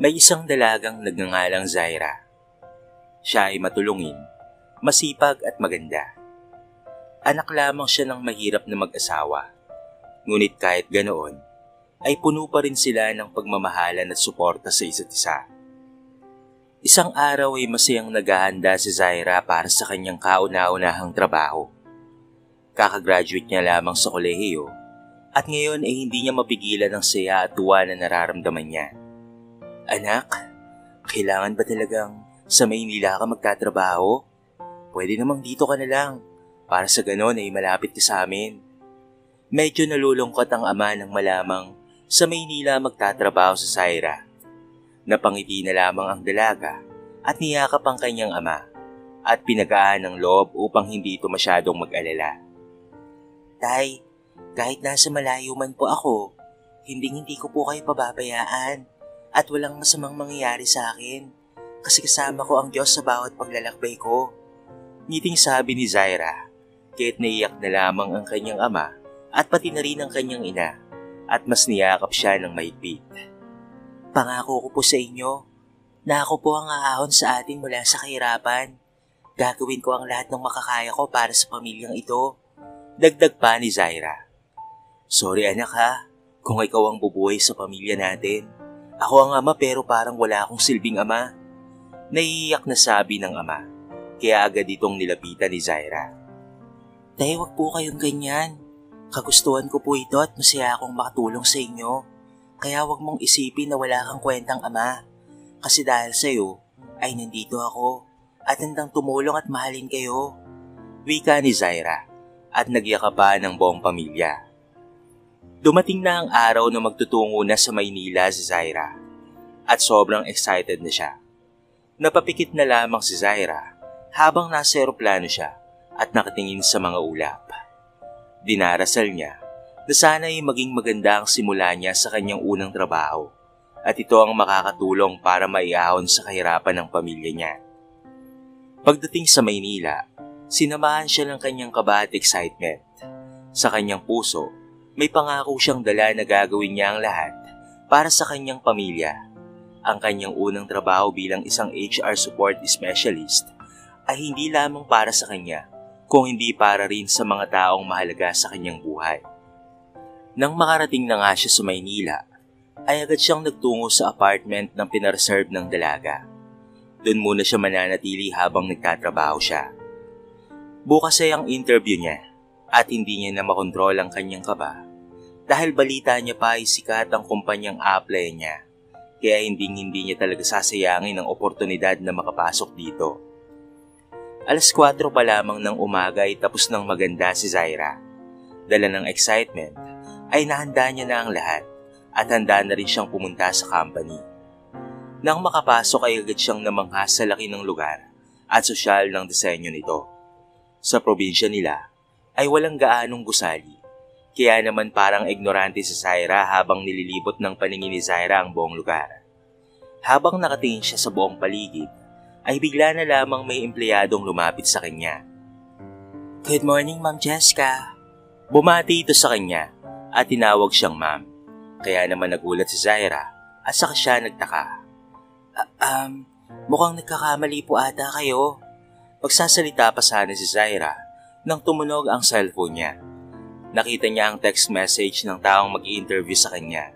May isang dalagang nagngangalang Zaira. Siya ay matulungin, masipag at maganda. Anak lamang siya ng mahirap na mag-asawa. Ngunit kahit ganoon, ay puno pa rin sila ng pagmamahalan at suporta sa isa't isa. Isang araw ay masayang naghahanda si Zaira para sa kanyang kauna-unahang trabaho. Kakagraduate niya lamang sa kolehiyo at ngayon ay hindi niya mapigilan ang saya at tuwa na nararamdaman niya. Anak, kailangan ba talagang sa Maynila ka magtatrabaho? Pwede namang dito ka na lang para sa ganon ay malapit ka sa amin. Medyo nalulungkot ang ama ng malamang sa Maynila magtatrabaho sa Zaira Napangiti na lamang ang dalaga at niyakap ang kanyang ama at pinagaan ng loob upang hindi ito masyadong mag-alala. Tay, kahit nasa malayo man po ako, hindi hindi ko po kayo pababayaan at walang masamang mangyayari sa akin kasi kasama ko ang Diyos sa bawat paglalakbay ko. Ngiting sabi ni Zaira, kahit naiyak na lamang ang kanyang ama at pati na rin ang kanyang ina at mas niyakap siya ng mahigpit. Pangako ko po sa inyo na ako po ang aahon sa atin mula sa kahirapan. Gagawin ko ang lahat ng makakaya ko para sa pamilyang ito. Dagdag pa ni Zaira. Sorry anak ha, kung ikaw ang bubuhay sa pamilya natin. Ako ang ama pero parang wala akong silbing ama. Naiiyak na sabi ng ama, kaya agad itong nilapitan ni Zaira. Tay, wag po kayong ganyan. Kagustuhan ko po ito at masaya akong makatulong sa inyo. Kaya wag mong isipin na wala kang kwentang ama. Kasi dahil sa'yo, ay nandito ako at handang tumulong at mahalin kayo. Wika ni Zaira at nagyaka pa ng buong pamilya. Dumating na ang araw na magtutungo na sa Maynila si Zaira at sobrang excited na siya. Napapikit na lamang si Zaira habang nasa aeroplano siya at nakatingin sa mga ulap. Dinarasal niya na sana ay maging maganda ang simula niya sa kanyang unang trabaho at ito ang makakatulong para maiahon sa kahirapan ng pamilya niya. Pagdating sa Maynila, sinamahan siya ng kanyang kaba excitement. Sa kanyang puso, may pangako siyang dala na gagawin niya ang lahat para sa kanyang pamilya. Ang kanyang unang trabaho bilang isang HR support specialist ay hindi lamang para sa kanya, kung hindi para rin sa mga taong mahalaga sa kanyang buhay. Nang makarating na nga siya sa Maynila, ay agad siyang nagtungo sa apartment ng pinarserve ng dalaga. Doon muna siya mananatili habang nagtatrabaho siya. Bukas ay ang interview niya at hindi niya na makontrol ang kanyang kaba dahil balita niya pa ay sikat ang kumpanyang apply niya kaya hindi hindi niya talaga sasayangin ang oportunidad na makapasok dito. Alas 4 pa lamang ng umaga ay tapos ng maganda si Zaira. Dala ng excitement ay nahanda niya na ang lahat at handa na rin siyang pumunta sa company. Nang makapasok ay agad siyang namangha sa laki ng lugar at sosyal ng disenyo nito. Sa probinsya nila ay walang gaanong gusali, kaya naman parang ignorante si Zaira habang nililibot ng paningin ni Zaira ang buong lugar. Habang nakatingin siya sa buong paligid, ay bigla na lamang may empleyadong lumapit sa kanya. Good morning, Ma'am Jessica. Bumati ito sa kanya at tinawag siyang ma'am. Kaya naman nagulat si Zaira at saka siya nagtaka. Uh, um, mukhang nagkakamali po ata kayo. Magsasalita pa sana si Zaira nang tumunog ang cellphone niya. Nakita niya ang text message ng taong mag interview sa kanya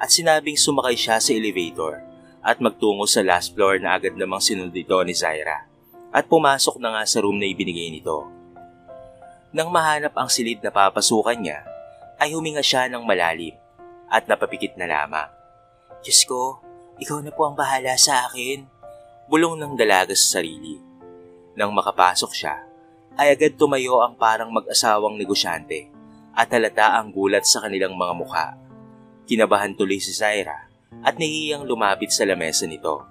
at sinabing sumakay siya sa elevator at magtungo sa last floor na agad namang sinunod ito ni Zaira at pumasok na nga sa room na ibinigay nito. Nang mahanap ang silid na papasukan niya, ay huminga siya ng malalim at napapikit na lamang. Diyos ko, ikaw na po ang bahala sa akin. Bulong ng dalaga sa sarili. Nang makapasok siya, ay agad tumayo ang parang mag-asawang negosyante at halata ang gulat sa kanilang mga mukha. Kinabahan tuloy si Zaira at nahihiyang lumapit sa lamesa nito.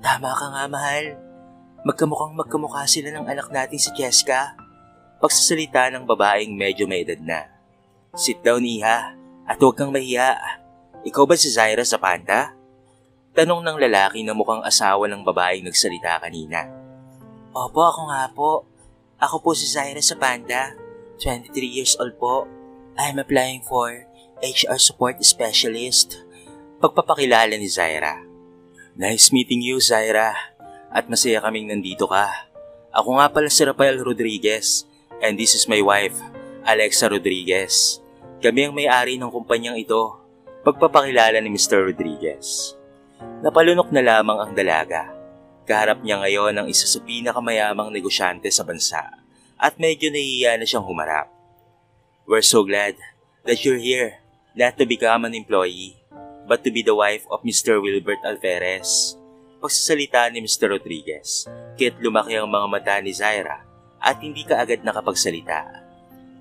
Tama ka nga, mahal. Magkamukhang magkamukha sila ng anak natin si Jessica. Pagsasalita ng babaeng medyo may edad na. Sit down, Iha, at huwag kang mahiya. Ikaw ba si Zaira sa panda? Tanong ng lalaki na mukhang asawa ng babaeng nagsalita kanina. Opo, ako nga po. Ako po si Zaira sa panda. 23 years old po. I'm applying for HR Support Specialist. Pagpapakilala ni Zaira Nice meeting you, Zaira. At masaya kaming nandito ka. Ako nga pala si Rafael Rodriguez and this is my wife, Alexa Rodriguez. Kami ang may-ari ng kumpanyang ito. Pagpapakilala ni Mr. Rodriguez. Napalunok na lamang ang dalaga. Kaharap niya ngayon ang isa sa pinakamayamang negosyante sa bansa at medyo nahihiya na siyang humarap. We're so glad that you're here, not to become an employee, but to be the wife of Mr. Wilbert Alferez. Pagsasalita ni Mr. Rodriguez, kaya't lumaki ang mga mata ni Zaira at hindi ka agad nakapagsalita.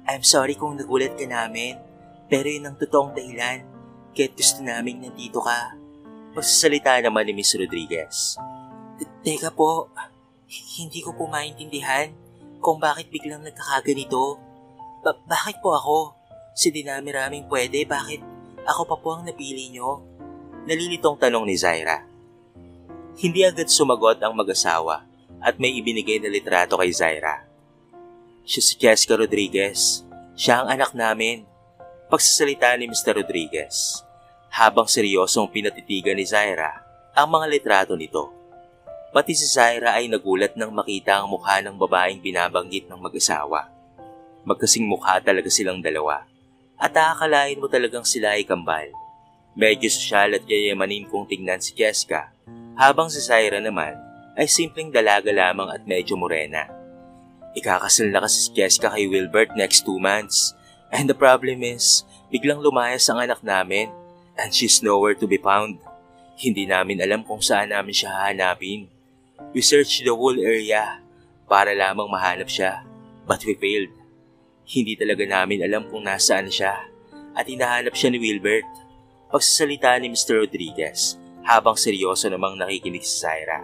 I'm sorry kung nagulat ka namin, pero yun ang totoong dahilan, kaya't gusto namin nandito ka. Pagsasalita naman ni Miss Rodriguez. Teka po, hindi ko po maintindihan kung bakit biglang nagkakaganito. Ba- bakit po ako? Si dinami-raming pwede, bakit ako pa po ang napili nyo? Nalilitong tanong ni Zaira. Hindi agad sumagot ang mag-asawa at may ibinigay na litrato kay Zaira. Siya si Jessica Rodriguez. Siya ang anak namin. Pagsasalita ni Mr. Rodriguez. Habang seryosong pinatitigan ni Zaira ang mga litrato nito. Pati si Zaira ay nagulat nang makita ang mukha ng babaeng binabanggit ng mag-asawa. Magkasing mukha talaga silang dalawa. At aakalain mo talagang sila ay kambal. Medyo sosyal at yayamanin kung tingnan si Jessica habang si Zaira naman ay simpleng dalaga lamang at medyo morena. Ikakasal na kasi si Jessica kay Wilbert next two months. And the problem is, biglang lumayas ang anak namin and she's nowhere to be found. Hindi namin alam kung saan namin siya hahanapin. We searched the whole area para lamang mahanap siya, but we failed. Hindi talaga namin alam kung nasaan siya at hinahanap siya ni Wilbert. Pagsasalita ni Mr. Rodriguez habang seryoso namang nakikinig si Zaira.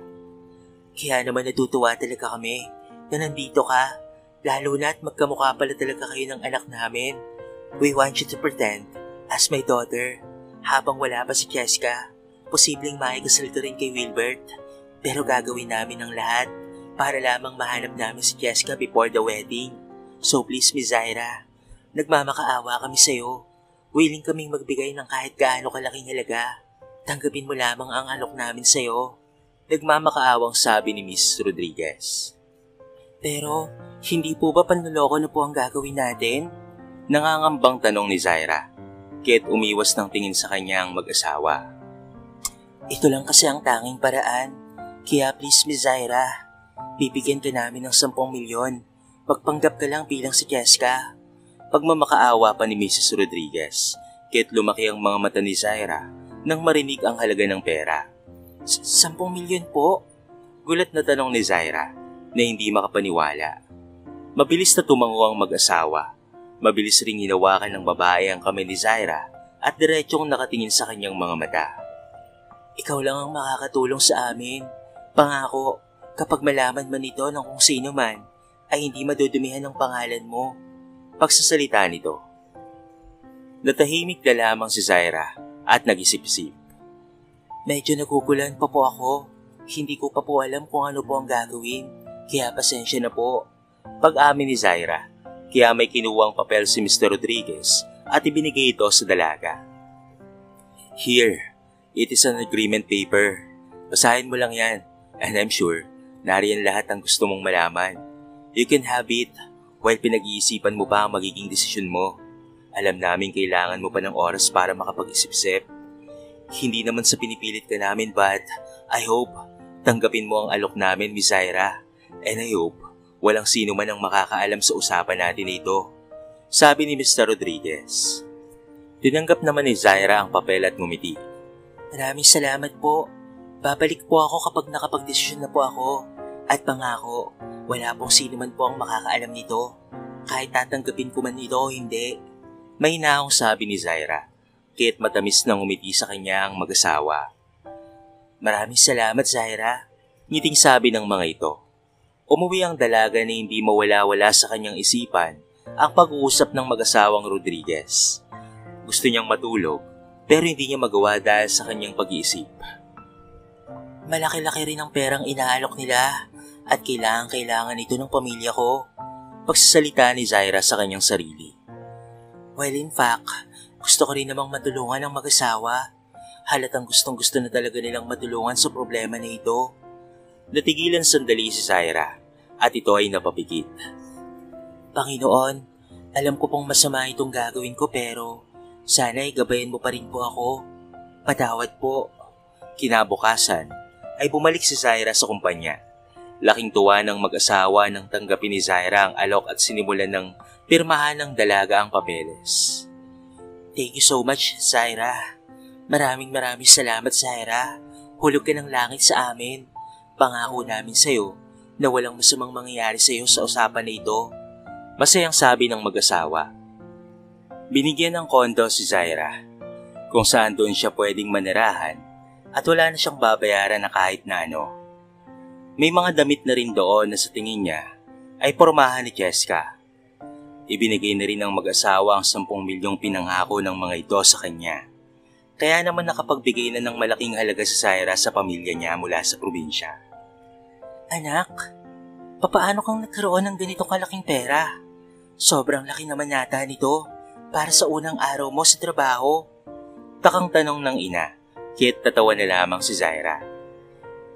Kaya naman natutuwa talaga kami na nandito ka, lalo na at magkamukha pala talaga kayo ng anak namin. We want you to pretend as my daughter. Habang wala pa si Jessica, posibleng maikasal ka rin kay Wilbert. Pero gagawin namin ang lahat para lamang mahanap namin si Jessica before the wedding. So please, Miss Zaira, nagmamakaawa kami sa'yo. Willing kaming magbigay ng kahit gaano kalaking halaga. Tanggapin mo lamang ang alok namin sa'yo. Nagmamakaawang sabi ni Miss Rodriguez. Pero, hindi po ba panloloko na po ang gagawin natin? Nangangambang tanong ni Zaira. Kit umiwas ng tingin sa kanyang mag-asawa. Ito lang kasi ang tanging paraan. Kaya please, Miss Zaira, bibigyan ka namin ng 10 milyon. Magpanggap ka lang bilang si Jessica. Pagmamakaawa pa ni Mrs. Rodriguez, Kit lumaki ang mga mata ni Zaira nang marinig ang halaga ng pera. Sampung milyon po? Gulat na tanong ni Zaira na hindi makapaniwala. Mabilis na tumango ang mag-asawa. Mabilis ring hinawakan ng babae ang kamay ni Zaira at diretsyong nakatingin sa kanyang mga mata. Ikaw lang ang makakatulong sa amin. Pangako, kapag malaman man ito ng kung sino man, ay hindi madudumihan ang pangalan mo. Pagsasalita nito. Natahimik na lamang si Zaira at nag-isip-isip. Medyo nagugulan pa po ako. Hindi ko pa po alam kung ano po ang gagawin. Kaya pasensya na po. Pag-amin ni Zaira, kaya may kinuwang papel si Mr. Rodriguez at ibinigay ito sa dalaga. Here, it is an agreement paper. Basahin mo lang yan and I'm sure nariyan lahat ang gusto mong malaman. You can have it while pinag-iisipan mo pa ang magiging desisyon mo. Alam namin kailangan mo pa ng oras para makapag-isip-isip. Hindi naman sa pinipilit ka namin but I hope tanggapin mo ang alok namin, Miss Zaira. And I hope walang sino man ang makakaalam sa usapan natin ito. Sabi ni Mr. Rodriguez. Tinanggap naman ni Zaira ang papel at ngumiti. Maraming salamat po. Babalik po ako kapag nakapag-desisyon na po ako. At pangako, wala pong sino man po ang makakaalam nito. Kahit tatanggapin ko man ito o hindi. May naong sabi ni Zaira, kahit matamis nang umiti sa kanya ang mag-asawa. Maraming salamat, Zaira. Ngiting sabi ng mga ito. Umuwi ang dalaga na hindi mawala-wala sa kanyang isipan ang pag-uusap ng mag-asawang Rodriguez. Gusto niyang matulog pero hindi niya magawa dahil sa kanyang pag-iisip. Malaki-laki rin ang perang inaalok nila at kailangan-kailangan ito ng pamilya ko. Pagsasalita ni Zaira sa kanyang sarili. Well, in fact, gusto ko rin namang matulungan ang mag-asawa. Halatang gustong gusto na talaga nilang matulungan sa problema na ito. Natigilan sandali si Zaira at ito ay napapikit. Panginoon, alam ko pong masama itong gagawin ko pero sana ay gabayan mo pa rin po ako. Patawad po. Kinabukasan ay bumalik si Zaira sa kumpanya. Laking tuwa ng mag-asawa nang tanggapin ni Zaira ang alok at sinimulan ng pirmahan ng dalaga ang papeles. Thank you so much, Zaira. Maraming maraming salamat, Zaira. Hulog ka ng langit sa amin. Pangako namin sa'yo na walang masamang mangyayari sa'yo sa usapan na ito. Masayang sabi ng mag-asawa. Binigyan ng kondo si Zaira kung saan doon siya pwedeng manirahan at wala na siyang babayaran na kahit na ano. May mga damit na rin doon na sa tingin niya ay pormahan ni Jessica. Ibinigay na rin ng mag-asawa ang 10 milyong pinangako ng mga ito sa kanya. Kaya naman nakapagbigay na ng malaking halaga si Zaira sa pamilya niya mula sa probinsya. Anak, papaano kang nagkaroon ng ganito kalaking pera? Sobrang laki naman yata nito para sa unang araw mo sa trabaho. Takang tanong ng ina, kit tatawa na lamang si Zaira.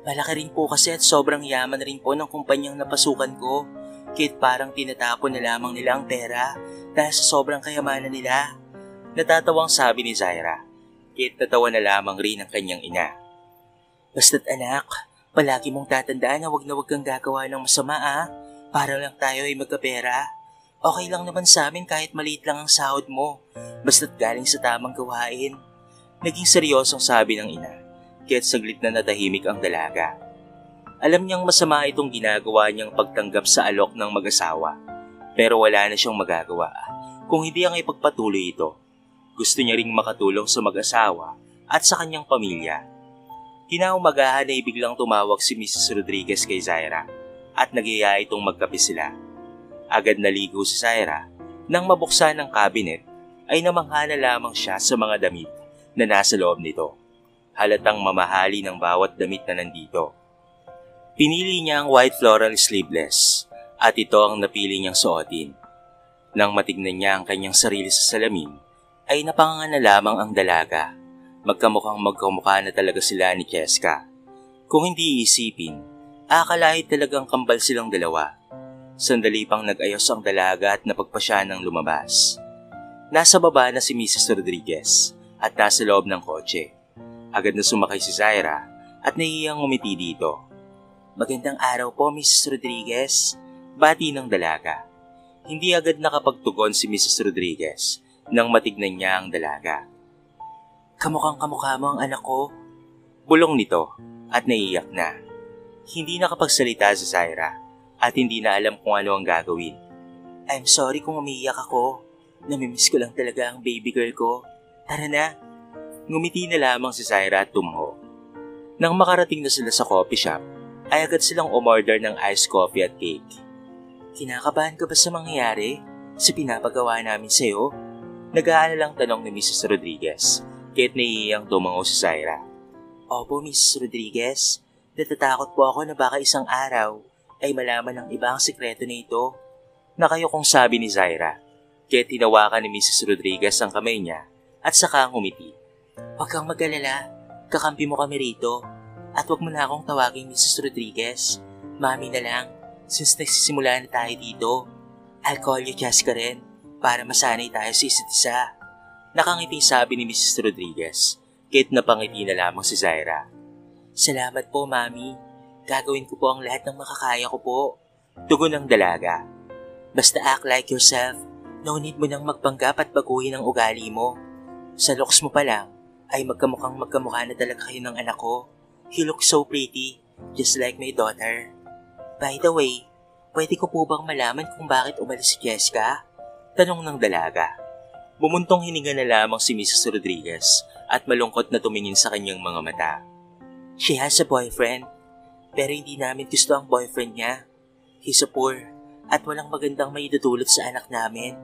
Malaki rin po kasi at sobrang yaman rin po ng kumpanyang napasukan ko. Kit parang tinatapon na lamang nila ang pera dahil sa sobrang kayamanan nila. Natatawang sabi ni Zaira. Kit tatawa na lamang rin ang kanyang ina. Basta't anak, palagi mong tatandaan na wag na wag kang gagawa ng masama ah. Para lang tayo ay magkapera. Okay lang naman sa amin kahit maliit lang ang sahod mo. Basta't galing sa tamang gawain. Naging seryosong sabi ng ina kaya't saglit na natahimik ang dalaga. Alam niyang masama itong ginagawa niyang pagtanggap sa alok ng mag-asawa, pero wala na siyang magagawa kung hindi ang ipagpatuloy ito. Gusto niya ring makatulong sa mag-asawa at sa kanyang pamilya. Kinaumagahan ay biglang tumawag si Mrs. Rodriguez kay Zaira at nagyaya itong magkape sila. Agad naligo si Zaira nang mabuksan ng cabinet ay namangha na lamang siya sa mga damit na nasa loob nito halatang mamahali ng bawat damit na nandito. Pinili niya ang white floral sleeveless at ito ang napili niyang suotin. Nang matignan niya ang kanyang sarili sa salamin, ay napanganga na lamang ang dalaga. Magkamukhang magkamukha na talaga sila ni Cheska. Kung hindi iisipin, akalahin talagang kambal silang dalawa. Sandali pang nag-ayos ang dalaga at napagpasya ng lumabas. Nasa baba na si Mrs. Rodriguez at nasa loob ng kotse. Agad na sumakay si Zaira at naiyang umiti dito. Magandang araw po, Mrs. Rodriguez. Bati ng dalaga. Hindi agad nakapagtugon si Mrs. Rodriguez nang matignan niya ang dalaga. Kamukhang kamukha mo ang anak ko. Bulong nito at naiiyak na. Hindi nakapagsalita si Zaira at hindi na alam kung ano ang gagawin. I'm sorry kung umiiyak ako. Namimiss ko lang talaga ang baby girl ko. Tara na, Ngumiti na lamang si Zaira at tumango. Nang makarating na sila sa coffee shop, ay agad silang umorder ng iced coffee at cake. Kinakabahan ka ba sa mangyayari sa pinapagawa namin sa'yo? Nag-aalalang tanong ni Mrs. Rodriguez, kahit naiyang tumango si Zaira. Opo, Mrs. Rodriguez. Natatakot po ako na baka isang araw ay malaman ng iba ang sikreto na ito. Na kayo kong sabi ni Zaira, kaya tinawakan ni Mrs. Rodriguez ang kamay niya at saka ang umiti. Huwag kang mag-alala. Kakampi mo kami rito. At huwag mo na akong tawagin Mrs. Rodriguez. Mami na lang. Since nagsisimula na tayo dito. I'll call you Jessica rin para masanay tayo sa isa't isa. Nakangiti sabi ni Mrs. Rodriguez. Kahit napangiti na lamang si Zaira. Salamat po, Mami. Gagawin ko po ang lahat ng makakaya ko po. Tugon ng dalaga. Basta act like yourself. No need mo nang magpanggap at baguhin ang ugali mo. Sa looks mo pa lang, ay magkamukhang magkamukha na talaga kayo ng anak ko. He looks so pretty, just like my daughter. By the way, pwede ko po bang malaman kung bakit umalis si Jessica? Tanong ng dalaga. Bumuntong hininga na lamang si Mrs. Rodriguez at malungkot na tumingin sa kanyang mga mata. She has a boyfriend, pero hindi namin gusto ang boyfriend niya. He's a poor at walang magandang maidudulot sa anak namin.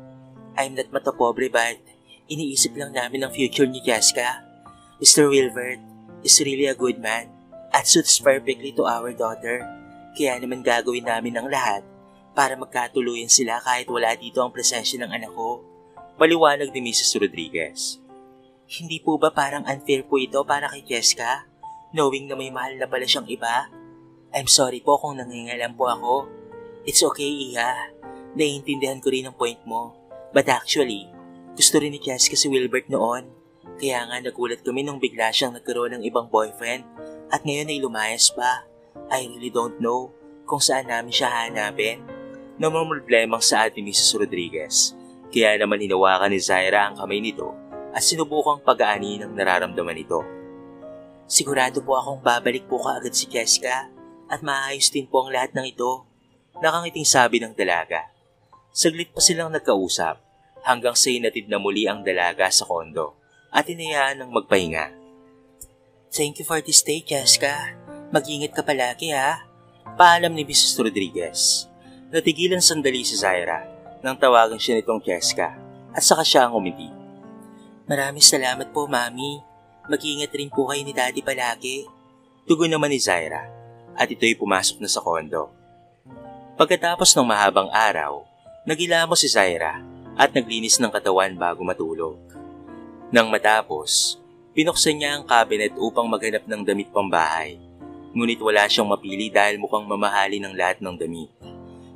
I'm not matapobre but iniisip lang namin ang future ni Jessica. Mr. Wilbert is really a good man at suits perfectly to our daughter. Kaya naman gagawin namin ang lahat para magkatuluyan sila kahit wala dito ang presensya ng anak ko. Maliwanag ni Mrs. Rodriguez. Hindi po ba parang unfair po ito para kay Jessica? Knowing na may mahal na pala siyang iba? I'm sorry po kung nangingalam po ako. It's okay, Iha. Naiintindihan ko rin ang point mo. But actually, gusto rin ni Jessica si Wilbert noon. Kaya nga nagulat kami nung bigla siyang nagkaroon ng ibang boyfriend at ngayon ay lumayas pa. I really don't know kung saan namin siya hanapin. Namamulblemang sa atin ni Mrs. Rodriguez. Kaya naman hinawakan ni Zaira ang kamay nito at sinubukang pag-aani ng nararamdaman nito. Sigurado po akong babalik po kaagad si Jessica at maayos din po ang lahat ng ito. Nakangiting sabi ng dalaga. Saglit pa silang nagkausap hanggang sa inatid na muli ang dalaga sa kondo at inayaan ng magpahinga. Thank you for this stay, Jessica. Mag-ingat ka palagi ha. Paalam ni Mrs. Rodriguez. Natigilan sandali si Zaira nang tawagan siya nitong Jessica at saka siya ang umiti. Maraming salamat po, Mami. Mag-iingat rin po kayo ni Daddy palagi. Tugon naman ni Zaira at ito'y pumasok na sa kondo. Pagkatapos ng mahabang araw, nagilamo si Zaira at naglinis ng katawan bago matulog. Nang matapos, pinuksan niya ang cabinet upang maghanap ng damit pambahay. Ngunit wala siyang mapili dahil mukhang mamahali ng lahat ng damit.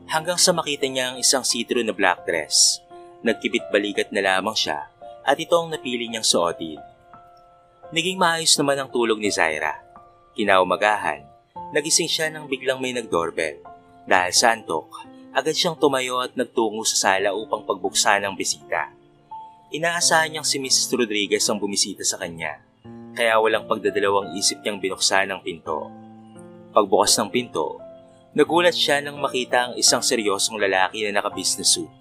Hanggang sa makita niya ang isang sitro na black dress. Nagkibit balikat na lamang siya at ito ang napili niyang suotin. Naging maayos naman ang tulog ni Zaira. Kinaumagahan, nagising siya nang biglang may nagdoorbell. Dahil sa antok, agad siyang tumayo at nagtungo sa sala upang pagbuksan ang bisita. Inaasahan niyang si Mrs. Rodriguez ang bumisita sa kanya, kaya walang pagdadalawang isip niyang binuksan ang pinto. Pagbukas ng pinto, nagulat siya nang makita ang isang seryosong lalaki na naka-business suit.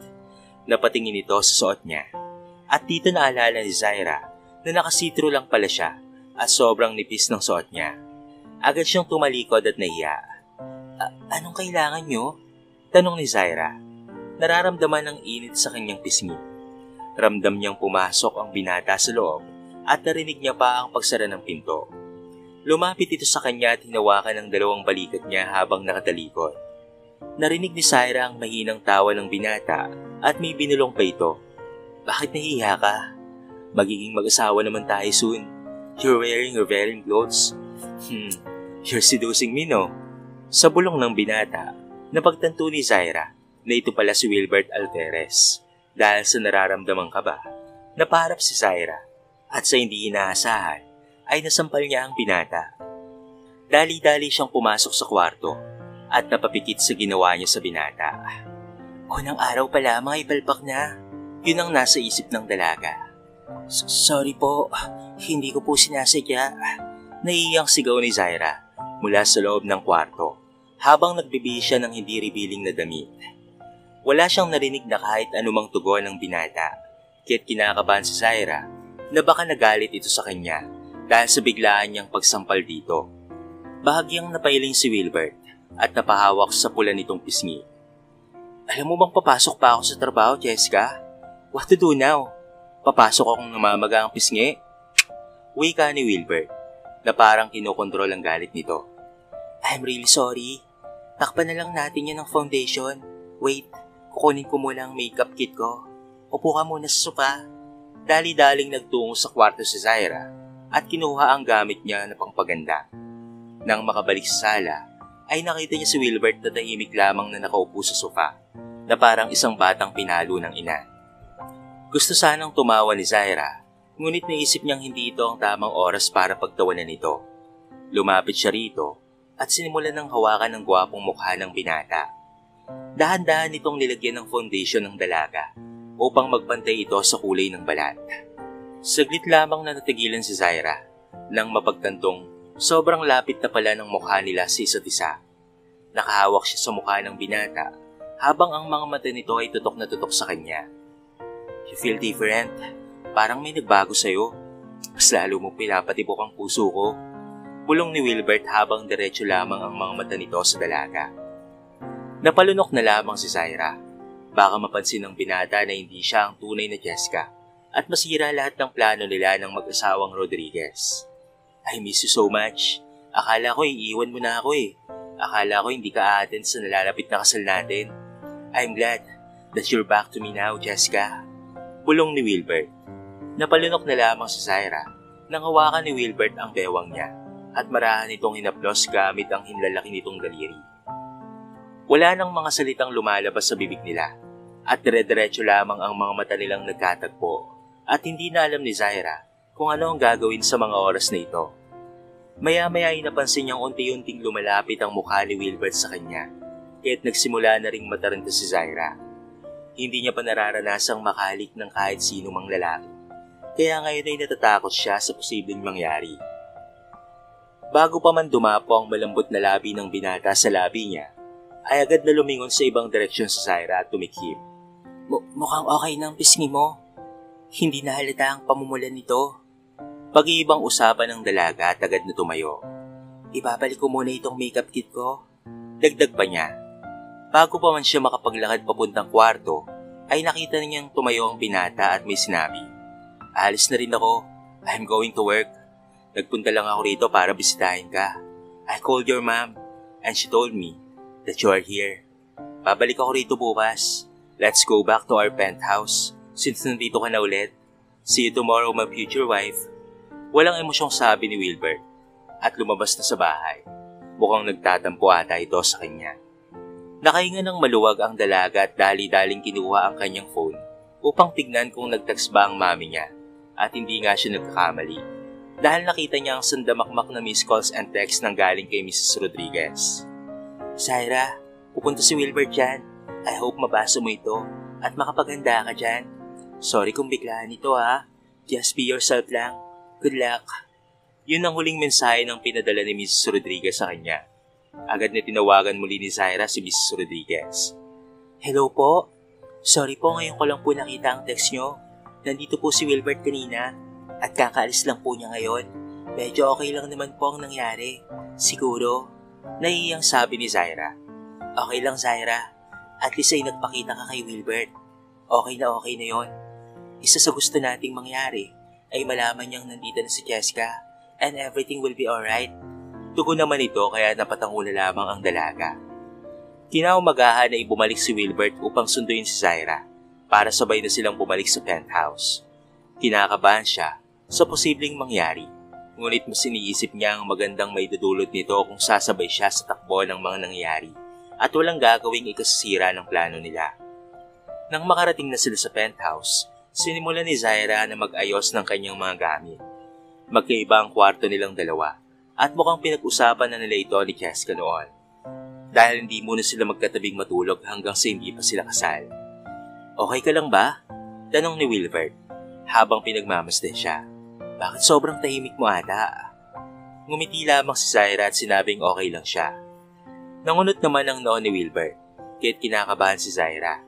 Napatingin ito sa suot niya, at dito naalala ni Zaira na nakasitro lang pala siya at sobrang nipis ng suot niya. Agad siyang tumalikod at nahiya. anong kailangan niyo? Tanong ni Zaira. Nararamdaman ng init sa kanyang pisngi. Ramdam niyang pumasok ang binata sa loob at narinig niya pa ang pagsara ng pinto. Lumapit ito sa kanya at hinawakan ng dalawang balikat niya habang nakatalikod. Narinig ni Zaira ang mahinang tawa ng binata at may binulong pa ito. Bakit nahihiya ka? Magiging mag-asawa naman tayo soon. You're wearing your wearing clothes. Hmm, you're seducing me, no? Sa bulong ng binata, napagtanto ni Zaira na ito pala si Wilbert Alvarez. Dahil sa nararamdaman ka ba, naparap si Zaira at sa hindi inaasahan ay nasampal niya ang binata. Dali-dali siyang pumasok sa kwarto at napapikit sa ginawa niya sa binata. Unang araw pa lamang ay na. Yun ang nasa isip ng dalaga. Sorry po, hindi ko po sinasadya. Naiyang sigaw ni Zaira mula sa loob ng kwarto habang nagbibihis siya ng hindi revealing na damit. Wala siyang narinig na kahit anumang tugon ng binata, kaya't kinakabahan si Zaira na baka nagalit ito sa kanya dahil sa biglaan niyang pagsampal dito. Bahagyang napailing si Wilbert at napahawak sa pula nitong pisngi. Alam mo bang papasok pa ako sa trabaho, Jessica? What to do now? Papasok akong namamaga ang pisngi? Wika ni Wilbert na parang kinokontrol ang galit nito. I'm really sorry. Takpan na lang natin yan ng foundation. Wait, kukunin ko muna ang makeup kit ko. Upo ka muna sa sofa. Dali-daling nagtungo sa kwarto si Zaira at kinuha ang gamit niya na pangpaganda. Nang makabalik sa sala, ay nakita niya si Wilbert na tahimik lamang na nakaupo sa sofa na parang isang batang pinalo ng ina. Gusto sanang tumawa ni Zaira, ngunit naisip niyang hindi ito ang tamang oras para pagtawanan nito. Lumapit siya rito at sinimulan ng hawakan ng gwapong mukha ng binata. Dahan-dahan itong nilagyan ng foundation ng dalaga upang magpantay ito sa kulay ng balat. Saglit lamang na natigilan si Zaira nang mapagtantong sobrang lapit na pala ng mukha nila sa isa't isa. Nakahawak siya sa mukha ng binata habang ang mga mata nito ay tutok na tutok sa kanya. You feel different. Parang may nagbago sa'yo. Mas lalo mo pinapatibok ang puso ko. Bulong ni Wilbert habang diretso lamang ang mga mata nito sa dalaga. Napalunok na lamang si Zaira. Baka mapansin ng binata na hindi siya ang tunay na Jessica at masira lahat ng plano nila ng mag-asawang Rodriguez. I miss you so much. Akala ko iiwan mo na ako eh. Akala ko hindi ka aaten sa nalalapit na kasal natin. I'm glad that you're back to me now, Jessica. Bulong ni Wilbert. Napalunok na lamang si Zaira nang hawakan ni Wilbert ang bewang niya at marahan itong hinaplos gamit ang hinlalaki nitong daliri. Wala nang mga salitang lumalabas sa bibig nila at dire-diretso lamang ang mga mata nilang nagkatagpo at hindi na alam ni Zaira kung ano ang gagawin sa mga oras na ito. Maya-maya ay napansin niyang unti-unting lumalapit ang mukha ni Wilbert sa kanya kaya't nagsimula na ring mataranta si Zaira. Hindi niya pa nararanasang makalik ng kahit sino mang lalaki kaya ngayon ay natatakot siya sa posibleng mangyari. Bago pa man dumapo ang malambot na labi ng binata sa labi niya, ay agad na lumingon sa ibang direksyon sa Zaira at tumikhim. M- mukhang okay ng pisngi mo. Hindi na halata ang pamumulan nito. Pag-iibang usapan ng dalaga at agad na tumayo. Ibabalik ko muna itong makeup kit ko. Dagdag pa niya. Bago pa man siya makapaglakad papuntang kwarto, ay nakita niyang tumayo ang binata at may sinabi. Alis na rin ako. I'm going to work. Nagpunta lang ako rito para bisitahin ka. I called your mom and she told me that you are here. Babalik ako rito bukas. Let's go back to our penthouse since nandito ka na ulit. See you tomorrow, my future wife. Walang emosyong sabi ni Wilbert at lumabas na sa bahay. Mukhang nagtatampo ata ito sa kanya. Nakahinga ng maluwag ang dalaga at dali-daling kinuha ang kanyang phone upang tignan kung nagtext ba ang mami niya at hindi nga siya nagkakamali dahil nakita niya ang sandamakmak na miss calls and texts nang galing kay Mrs. Rodriguez. Zaira, pupunta si Wilbert dyan. I hope mabasa mo ito at makapaganda ka dyan. Sorry kung biglaan ito ha. Just be yourself lang. Good luck. Yun ang huling mensahe ng pinadala ni Mrs. Rodriguez sa kanya. Agad na tinawagan muli ni Zaira si Mrs. Rodriguez. Hello po? Sorry po ngayon ko lang po nakita ang text nyo. Nandito po si Wilbert kanina at kakaalis lang po niya ngayon. Medyo okay lang naman po ang nangyari. Siguro, naiiyang sabi ni Zaira. Okay lang Zaira. At least ay nagpakita ka kay Wilbert. Okay na okay na yon. Isa sa gusto nating mangyari ay malaman niyang nandito na si Jessica and everything will be alright. Tugon naman ito kaya napatango na lamang ang dalaga. Kinaumagahan ay bumalik si Wilbert upang sunduin si Zaira para sabay na silang bumalik sa penthouse. Kinakabahan siya sa posibleng mangyari, ngunit mas iniisip niya ang magandang may dudulot nito kung sasabay siya sa takbo ng mga nangyari at walang gagawing ikasisira ng plano nila. Nang makarating na sila sa penthouse, sinimula ni Zaira na mag-ayos ng kanyang mga gamit. Magkaiba ang kwarto nilang dalawa at mukhang pinag-usapan na nila ito ni Jessica noon dahil hindi muna sila magkatabing matulog hanggang sa hindi pa sila kasal. Okay ka lang ba? Tanong ni Wilbert habang pinagmamasdan siya. Bakit sobrang tahimik mo ata? Ngumiti lamang si Zaira at sinabing okay lang siya. Nangunot naman ang noon ni Wilbert, kaya't kinakabahan si Zaira.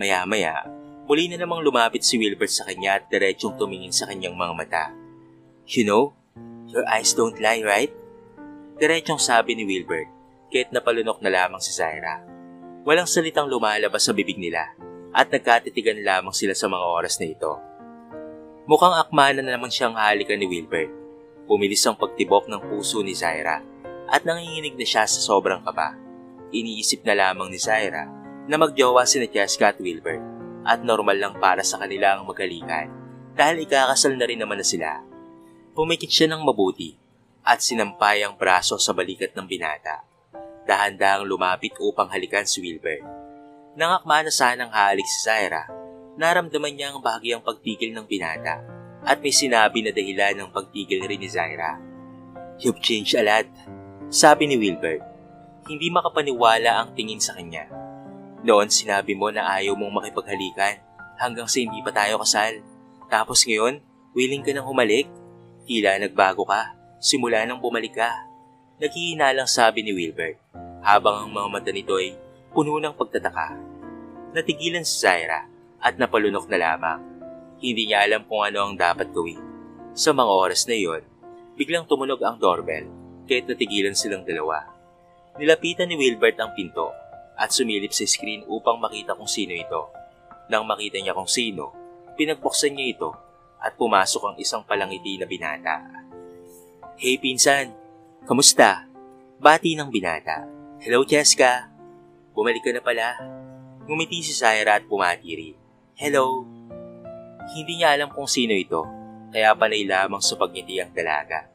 Maya-maya, muli na namang lumapit si Wilbert sa kanya at diretsong tumingin sa kanyang mga mata. You know, your eyes don't lie, right? Diretsong sabi ni Wilbert kahit napalunok na lamang si Zaira. Walang salitang lumalabas sa bibig nila at nagkatitigan lamang sila sa mga oras na ito. Mukhang akma na naman siyang halikan ni Wilbert. Pumilis ang pagtibok ng puso ni Zaira at nanginginig na siya sa sobrang kaba. Iniisip na lamang ni Zaira na magjowa si na Jessica at Wilbert at normal lang para sa kanila ang magalikan dahil ikakasal na rin naman na sila. Pumikit siya ng mabuti at sinampay ang braso sa balikat ng binata dahan-dahang lumapit upang halikan si Wilbert. Nangakma na sanang halik si Zaira, naramdaman niya ang bahagyang pagtigil ng binata at may sinabi na dahilan ng pagtigil rin ni Zaira. You've changed a lot, sabi ni Wilbert. Hindi makapaniwala ang tingin sa kanya. Noon sinabi mo na ayaw mong makipaghalikan hanggang sa hindi pa tayo kasal. Tapos ngayon, willing ka nang humalik? Tila nagbago ka, simula nang bumalik ka. Naghihina lang sabi ni Wilbert habang ang mga mata nito ay puno ng pagtataka. Natigilan si Zaira at napalunok na lamang. Hindi niya alam kung ano ang dapat gawin. Sa mga oras na iyon, biglang tumunog ang doorbell kahit natigilan silang dalawa. Nilapitan ni Wilbert ang pinto at sumilip sa screen upang makita kung sino ito. Nang makita niya kung sino, pinagbuksan niya ito at pumasok ang isang palangiti na binata. Hey pinsan, kamusta? Bati ng binata. Hello Jessica, bumalik ka na pala. Ngumiti si Zaira at pumati rin. Hello. Hindi niya alam kung sino ito, kaya panay lamang sa pagngiti ang dalaga.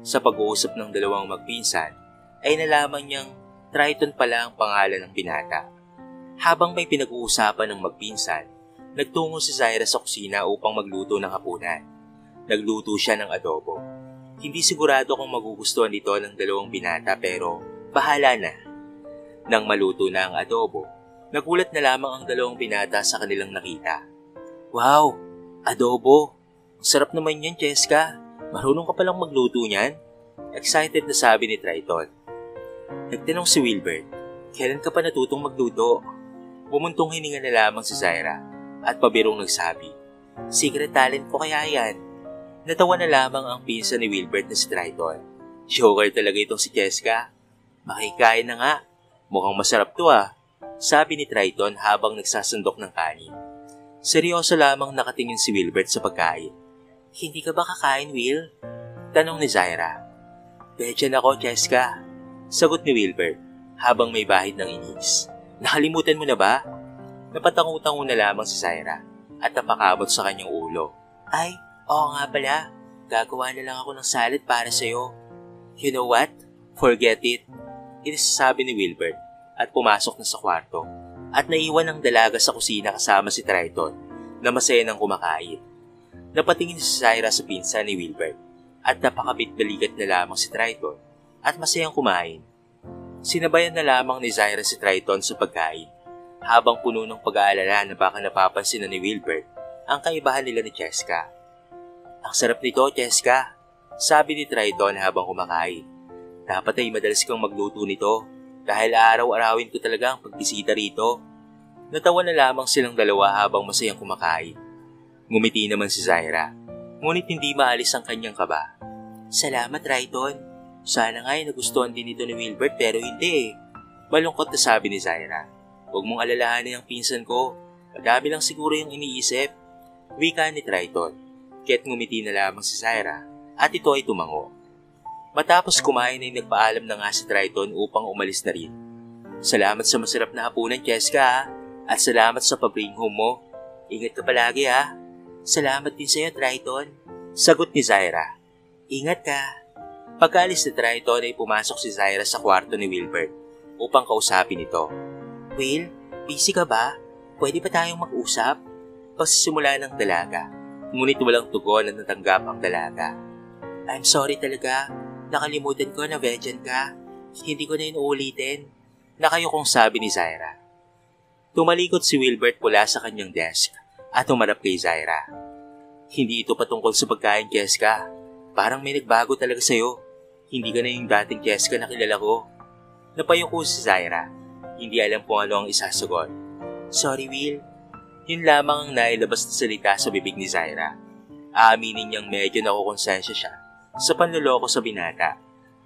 Sa pag-uusap ng dalawang magpinsan, ay nalaman niyang Triton pala ang pangalan ng binata. Habang may pinag-uusapan ng magpinsan, nagtungo si Zaira sa kusina upang magluto ng hapunan. Nagluto siya ng adobo. Hindi sigurado kung magugustuhan nito ng dalawang binata pero bahala na. Nang maluto na ang adobo, nagulat na lamang ang dalawang binata sa kanilang nakita. Wow! Adobo! Ang sarap naman yan, Cheska. Marunong ka palang magluto niyan? Excited na sabi ni Triton. Nagtanong si Wilbert, kailan ka pa natutong magluto? Bumuntong hininga na lamang si Zaira at pabirong nagsabi, Secret talent ko kaya yan. Natawa na lamang ang pinsa ni Wilbert na si Triton. Joker talaga itong si Cheska. Makikain na nga. Mukhang masarap to ah. Sabi ni Triton habang nagsasandok ng kanin. Seryoso lamang nakatingin si Wilbert sa pagkain. Hindi ka ba kakain, Will? Tanong ni Zaira. Bedyan ako, Cheska. Sagot ni Wilbert habang may bahid ng inis. Nakalimutan mo na ba? Napatangutango na lamang si Zaira at napakamot sa kanyang ulo. Ay, oo nga pala. Gagawa na lang ako ng salad para sa'yo. You know what? Forget it. Inisasabi ni Wilbert at pumasok na sa kwarto at naiwan ang dalaga sa kusina kasama si Triton na masaya ng kumakain. Napatingin si Zaira sa pinsa ni Wilbert at napakabit balikat na lamang si Triton at masayang kumain. Sinabayan na lamang ni Zaira si Triton sa pagkain habang puno ng pag-aalala na baka napapansin na ni Wilbert ang kaibahan nila ni Cheska. Ang sarap nito, Cheska, sabi ni Triton habang kumakain. Dapat ay madalas kang magluto nito dahil araw-arawin ko talaga ang pagbisita rito. Natawa na lamang silang dalawa habang masayang kumakain. Ngumiti naman si Zaira, ngunit hindi maalis ang kanyang kaba. Salamat, Triton. Sana nga ay nagustuhan din ito ni Wilbert pero hindi eh. Malungkot na sabi ni Zaira. Huwag mong alalahanin ang pinsan ko. Madami lang siguro yung iniisip. Wika ni Triton. Kaya't ngumiti na lamang si Zaira at ito ay tumango. Matapos kumain ay nagpaalam na nga si Triton upang umalis na rin. Salamat sa masarap na hapunan, Cheska At salamat sa pabring home mo. Ingat ka palagi ha. Salamat din sa'yo, Triton. Sagot ni Zaira. Ingat ka. Pagkalis ni Triton ay pumasok si Zaira sa kwarto ni Wilbert upang kausapin ito. Will, busy ka ba? Pwede ba tayong mag-usap? Pagsisimula ng dalaga, ngunit walang tugon na natanggap ang dalaga. I'm sorry talaga, nakalimutan ko na vegan ka. Hindi ko na inuulitin. Nakayo kong sabi ni Zaira. Tumalikot si Wilbert mula sa kanyang desk at umarap kay Zaira. Hindi ito patungkol sa pagkain, Jessica. Parang may nagbago talaga sa'yo. Hindi ka na yung dating Jessica na kilala ko. Napayuko si Zaira. Hindi alam kung ano ang isasagot. Sorry, Will. Yun lamang ang nailabas na salita sa bibig ni Zaira. Aaminin niyang medyo nakukonsensya siya sa panluloko sa binata.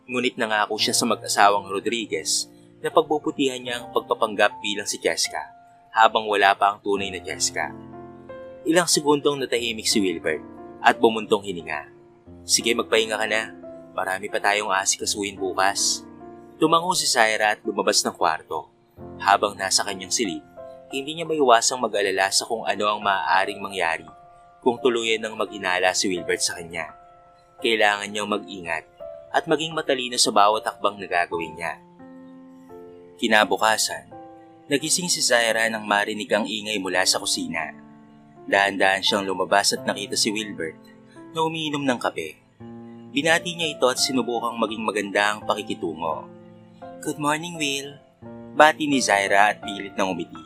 Ngunit nangako siya sa mag-asawang Rodriguez na pagbubutihan niya ang pagpapanggap bilang si Jessica habang wala pa ang tunay na Jessica. Ilang segundong natahimik si Wilbert at bumuntong hininga. Sige, magpahinga ka na. Marami pa tayong asikasuhin bukas. Tumango si Zaira at lumabas ng kwarto. Habang nasa kanyang silid, hindi niya maiwasang mag-alala sa kung ano ang maaaring mangyari kung tuluyan ng mag-inala si Wilbert sa kanya. Kailangan niyang mag-ingat at maging matalino sa bawat akbang na gagawin niya. Kinabukasan, nagising si Zaira nang marinig ang ingay mula sa kusina. Dahan-dahan siyang lumabas at nakita si Wilbert na umiinom ng kape. Binati niya ito at sinubukang maging maganda ang pakikitungo. Good morning, Will. Bati ni Zaira at pilit ng umiti.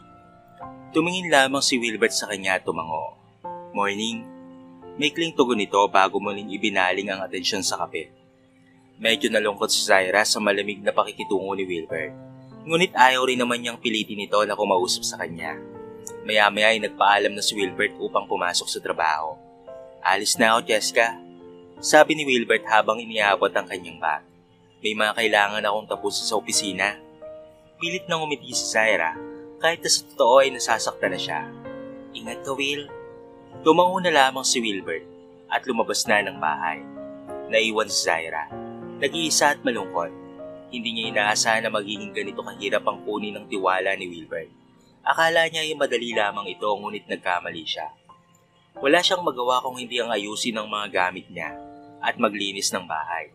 Tumingin lamang si Wilbert sa kanya at tumango. Morning. Maikling tugon nito bago muling ibinaling ang atensyon sa kape. Medyo nalungkot si Zaira sa malamig na pakikitungo ni Wilbert. Ngunit ayaw rin naman niyang pilitin ito na kumausap sa kanya. Maya-maya ay nagpaalam na si Wilbert upang pumasok sa trabaho. Alis na ako, Jessica. Sabi ni Wilbert habang iniabot ang kanyang bag. May mga kailangan akong tapusin sa opisina. Pilit nang umiti si Zaira kahit na sa totoo ay nasasaktan na siya. Ingat ka, Will. Tumango na lamang si Wilbert at lumabas na ng bahay. Naiwan si Zaira. Nag-iisa at malungkot. Hindi niya inaasahan na magiging ganito kahirap ang kunin ng tiwala ni Wilbert. Akala niya ay madali lamang ito ngunit nagkamali siya. Wala siyang magawa kung hindi ang ayusin ng mga gamit niya at maglinis ng bahay.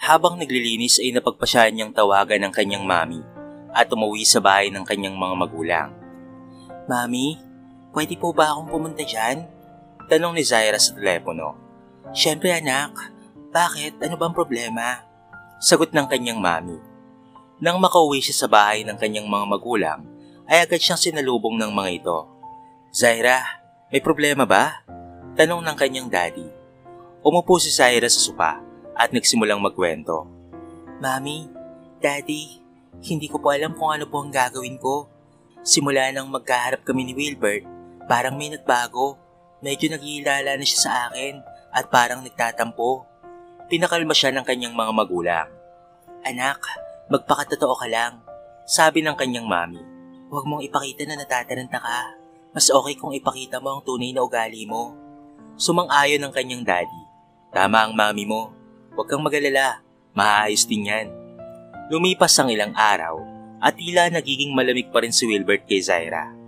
Habang naglilinis ay napagpasyahan niyang tawagan ng kanyang mami at umuwi sa bahay ng kanyang mga magulang. Mami, pwede po ba akong pumunta dyan? Tanong ni Zaira sa telepono. Siyempre anak, bakit? Ano bang problema? Sagot ng kanyang mami. Nang makauwi siya sa bahay ng kanyang mga magulang, ay agad siyang sinalubong ng mga ito. Zaira, may problema ba? Tanong ng kanyang daddy. Umupo si Zaira sa sopa at nagsimulang magkwento. Mami, Daddy, hindi ko po alam kung ano po ang gagawin ko. Simula nang magkaharap kami ni Wilbert, parang may nagbago. Medyo nagihilala na siya sa akin at parang nagtatampo. Pinakalma siya ng kanyang mga magulang. Anak, magpakatotoo ka lang. Sabi ng kanyang mami, huwag mong ipakita na natataranta ka. Mas okay kung ipakita mo ang tunay na ugali mo. Sumang-ayon ng kanyang daddy. Tama ang mami mo. Huwag kang magalala. Maayos din yan. Lumipas ang ilang araw at tila nagiging malamig pa rin si Wilbert kay Zaira.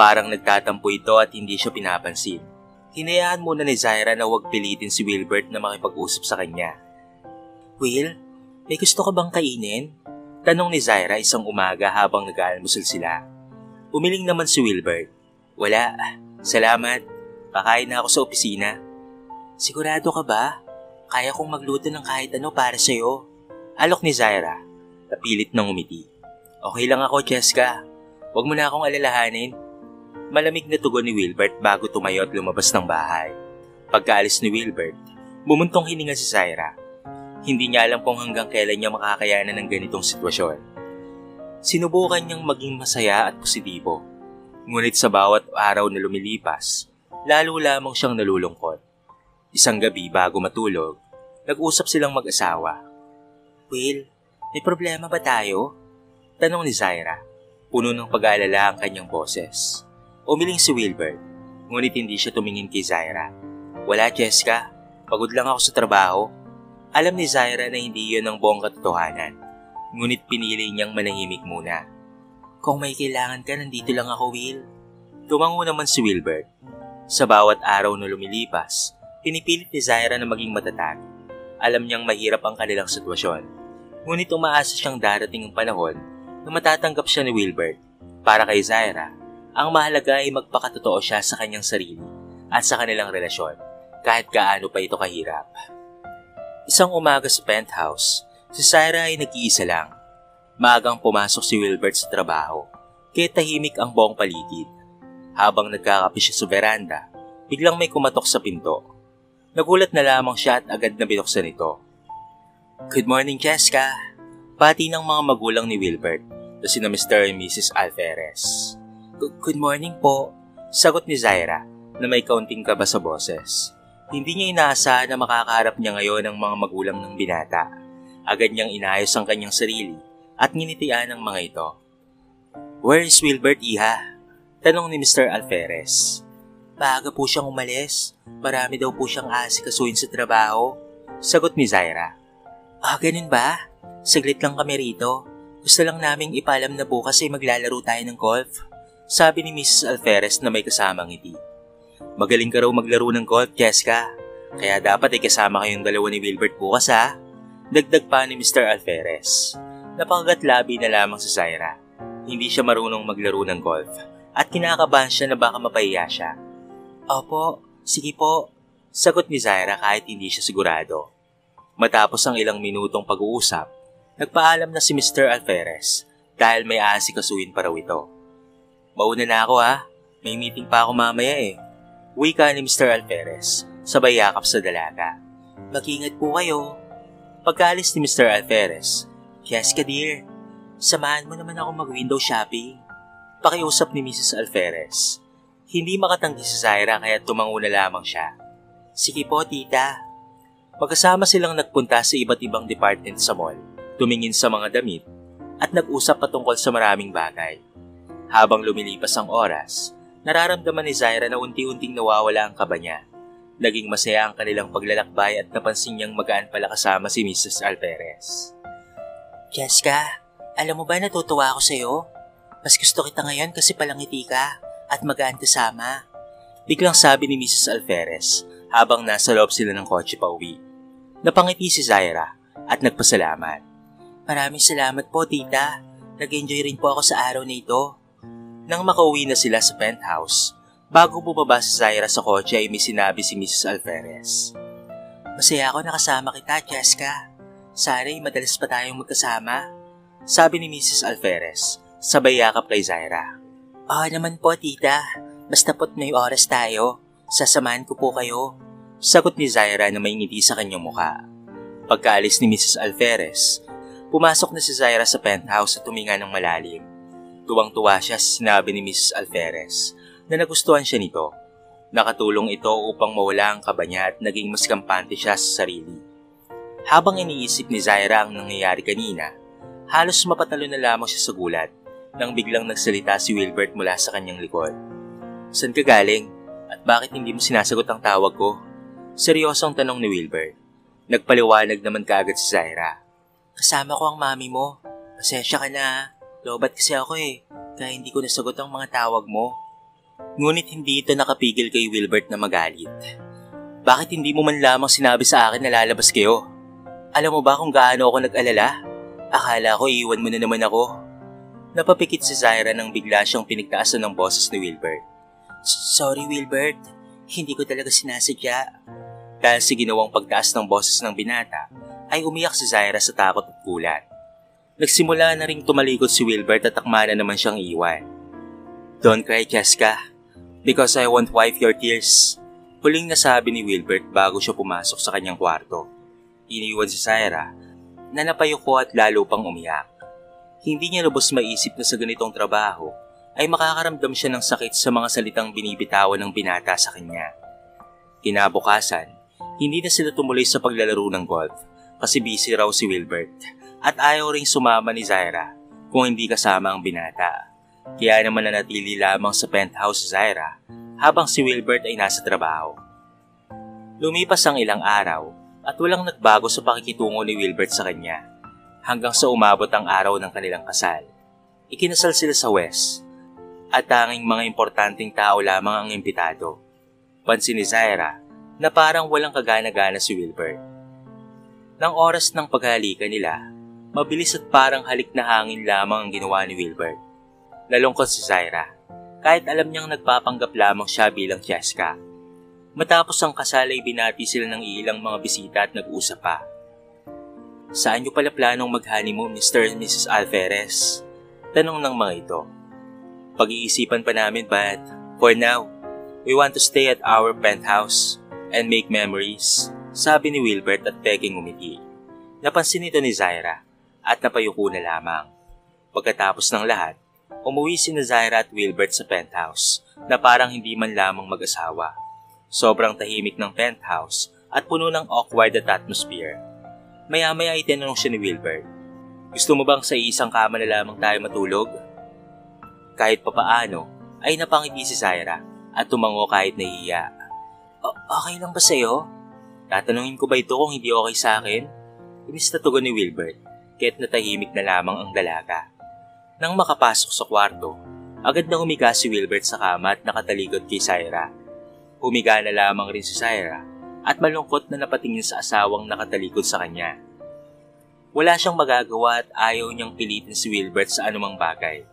Parang nagtatampo ito at hindi siya pinapansin. Hinayaan muna ni Zaira na huwag pilitin si Wilbert na makipag-usap sa kanya. Will, may gusto ka bang kainin? Tanong ni Zaira isang umaga habang nag-aalmusal sila. Umiling naman si Wilbert. Wala. Salamat. Kakain na ako sa opisina. Sigurado ka ba? Kaya kong magluto ng kahit ano para sa'yo. Alok ni Zaira. Napilit ng umiti. Okay lang ako, Cheska. Huwag mo na akong alalahanin. Malamig na tugon ni Wilbert bago tumayo at lumabas ng bahay. Pagkaalis ni Wilbert, bumuntong hininga si Zaira. Hindi niya alam kung hanggang kailan niya makakayanan ng ganitong sitwasyon. Sinubukan niyang maging masaya at positibo Ngunit sa bawat araw na lumilipas, lalo lamang siyang nalulungkot. Isang gabi bago matulog, nag-usap silang mag-asawa. Will, may problema ba tayo? Tanong ni Zaira, puno ng pag-aalala ang kanyang boses. Umiling si Wilbert, ngunit hindi siya tumingin kay Zaira. Wala, Jessica. Pagod lang ako sa trabaho. Alam ni Zaira na hindi yun ang buong katotohanan. Ngunit pinili niyang manahimik muna. Kung may kailangan ka, nandito lang ako, Will. Tumango naman si Wilbert. Sa bawat araw na lumilipas, pinipilit ni Zaira na maging matatag. Alam niyang mahirap ang kanilang sitwasyon. Ngunit umaasa siyang darating ang panahon na matatanggap siya ni Wilbert. Para kay Zaira, ang mahalaga ay magpakatotoo siya sa kanyang sarili at sa kanilang relasyon, kahit gaano pa ito kahirap. Isang umaga sa penthouse, si Zaira ay nag-iisa lang Maagang pumasok si Wilbert sa trabaho, kaya tahimik ang buong paligid. Habang nagkakape siya sa veranda, biglang may kumatok sa pinto. Nagulat na lamang siya at agad na binuksan ito. Good morning, Jessica. Pati ng mga magulang ni Wilbert na sina Mr. and Mrs. Alferez. Good morning po, sagot ni Zaira na may kaunting kaba sa boses. Hindi niya inaasahan na makakaharap niya ngayon ang mga magulang ng binata. Agad niyang inayos ang kanyang sarili at nginitian ng mga ito. Where is Wilbert, Iha? Tanong ni Mr. Alferez. Maaga po siyang umalis. Marami daw po siyang asikasuin sa trabaho. Sagot ni Zaira. Ah, ganun ba? Saglit lang kami rito. Gusto lang naming ipalam na bukas ay maglalaro tayo ng golf. Sabi ni Mrs. Alferez na may kasamang ngiti. Magaling ka raw maglaro ng golf, Jessica. Kaya dapat ay kasama kayong dalawa ni Wilbert bukas ha. Dagdag pa ni Mr. Alferez. Napakagat labi na lamang sa Zaira. Hindi siya marunong maglaro ng golf at kinakabahan siya na baka mapahiya siya. Opo, sige po, sagot ni Zaira kahit hindi siya sigurado. Matapos ang ilang minutong pag-uusap, nagpaalam na si Mr. Alferez dahil may aasikasuin pa raw ito. Mauna na ako ha, may meeting pa ako mamaya eh. Wika ni Mr. Alferez, sabay yakap sa dalaga. Mag-ingat po kayo. Pagkaalis ni Mr. Alferez, Jessica dear, samahan mo naman ako mag-window shopping. Pakiusap ni Mrs. Alferez. Hindi makatanggi si Zaira kaya tumango na lamang siya. Sige po, tita. Magkasama silang nagpunta sa iba't ibang department sa mall, tumingin sa mga damit, at nag-usap patungkol sa maraming bagay. Habang lumilipas ang oras, nararamdaman ni Zaira na unti-unting nawawala ang kaba niya. Naging masaya ang kanilang paglalakbay at napansin niyang magaan pala kasama si Mrs. Alperez. Jessica, alam mo ba natutuwa ako sa'yo? Mas gusto kita ngayon kasi palangiti ka at magaan kasama. Biglang sabi ni Mrs. Alferez habang nasa loob sila ng kotse pa uwi. Napangiti si Zaira at nagpasalamat. Maraming salamat po, tita. Nag-enjoy rin po ako sa araw na ito. Nang makauwi na sila sa penthouse, bago bumaba si Zaira sa kotse ay may sinabi si Mrs. Alferez. Masaya ako nakasama kita, Jessica. Sana'y madalas pa tayong magkasama. Sabi ni Mrs. Alferez, sabay yakap kay Zaira. Oo naman po, tita. Basta po't may oras tayo. Sasamahan ko po kayo. Sagot ni Zaira na may ngiti sa kanyang muka. Pagkaalis ni Mrs. Alferez, pumasok na si Zaira sa penthouse at tuminga ng malalim. Tuwang-tuwa siya sa sinabi ni Mrs. Alferez na nagustuhan siya nito. Nakatulong ito upang mawala ang kaba niya at naging mas kampante siya sa sarili. Habang iniisip ni Zaira ang nangyayari kanina, halos mapatalo na lamang siya sa gulat nang biglang nagsalita si Wilbert mula sa kanyang likod. San ka galing? At bakit hindi mo sinasagot ang tawag ko? Seryosong tanong ni Wilbert. Nagpaliwanag naman kaagad si Zaira. Kasama ko ang mami mo. Pasensya ka na. Lobat kasi ako eh. Kaya hindi ko nasagot ang mga tawag mo. Ngunit hindi ito nakapigil kay Wilbert na magalit. Bakit hindi mo man lamang sinabi sa akin na lalabas kayo? Alam mo ba kung gaano ako nag-alala? Akala ko iiwan mo na naman ako. Napapikit si Zaira nang bigla siyang pinigtaasan ng boses ni Wilbert. Sorry Wilbert, hindi ko talaga sinasadya. Dahil sa ginawang pagtaas ng boses ng binata, ay umiyak si Zaira sa takot at gulat. Nagsimula na ring tumalikod si Wilbert at takma na naman siyang iwan. Don't cry, Jessica, because I won't wipe your tears. Huling nasabi ni Wilbert bago siya pumasok sa kanyang kwarto. Iniwan si Zaira na napayuko at lalo pang umiyak. Hindi niya lubos maisip na sa ganitong trabaho ay makakaramdam siya ng sakit sa mga salitang binibitawan ng binata sa kanya. Kinabukasan, hindi na sila tumuloy sa paglalaro ng golf kasi busy raw si Wilbert at ayaw ring sumama ni Zaira kung hindi kasama ang binata. Kaya naman nanatili lamang sa penthouse si Zaira habang si Wilbert ay nasa trabaho. Lumipas ang ilang araw at walang nagbago sa pakikitungo ni Wilbert sa kanya hanggang sa umabot ang araw ng kanilang kasal. Ikinasal sila sa West at tanging mga importanteng tao lamang ang imbitado. Pansin ni Zaira na parang walang kagana-gana si Wilbert. Nang oras ng paghalikan nila, mabilis at parang halik na hangin lamang ang ginawa ni Wilbert. Nalungkot si Zaira, kahit alam niyang nagpapanggap lamang siya bilang Jessica. Matapos ang kasal ay binati sila ng ilang mga bisita at nag-usap pa. Saan niyo pala planong mag-honeymoon, Mr. and Mrs. Alferez? Tanong ng mga ito. Pag-iisipan pa namin but for now, we want to stay at our penthouse and make memories, sabi ni Wilbert at peking umiti. Napansin ito ni Zaira at napayuko na lamang. Pagkatapos ng lahat, umuwi si na Zaira at Wilbert sa penthouse na parang hindi man lamang mag-asawa. Sobrang tahimik ng penthouse at puno ng awkward at atmosphere. Maya-maya ay tinanong siya ni Wilbert, Gusto mo bang sa isang kama na lamang tayo matulog? Kahit papaano, ay napangiti si Zaira at tumango kahit nahihiya. O- okay lang ba sa'yo? Tatanungin ko ba ito kung hindi okay sa akin? Inis na tugon ni Wilbert, kaya't natahimik na lamang ang dalaga. Nang makapasok sa kwarto, agad na humiga si Wilbert sa kama at nakatalikod kay Syra. Humiga na lamang rin si Syra at malungkot na napatingin sa asawang nakatalikod sa kanya. Wala siyang magagawa at ayaw niyang pilitin si Wilbert sa anumang bagay.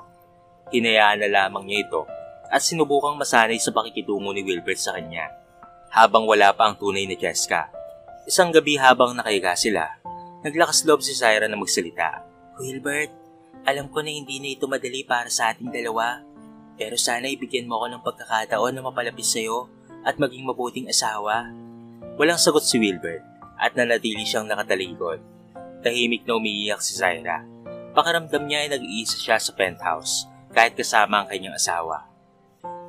Hinayaan na lamang niya ito at sinubukang masanay sa pakikitungo ni Wilbert sa kanya habang wala pa ang tunay na Jessica. Isang gabi habang nakahiga sila, naglakas loob si Syra na magsalita. Wilbert, alam ko na hindi na ito madali para sa ating dalawa. Pero sana ibigyan mo ako ng pagkakataon na mapalapis sa'yo at maging mabuting asawa. Walang sagot si Wilbert at nanatili siyang nakatalikod. Tahimik na umiiyak si Zaira. Pakaramdam niya ay nag-iisa siya sa penthouse kahit kasama ang kanyang asawa.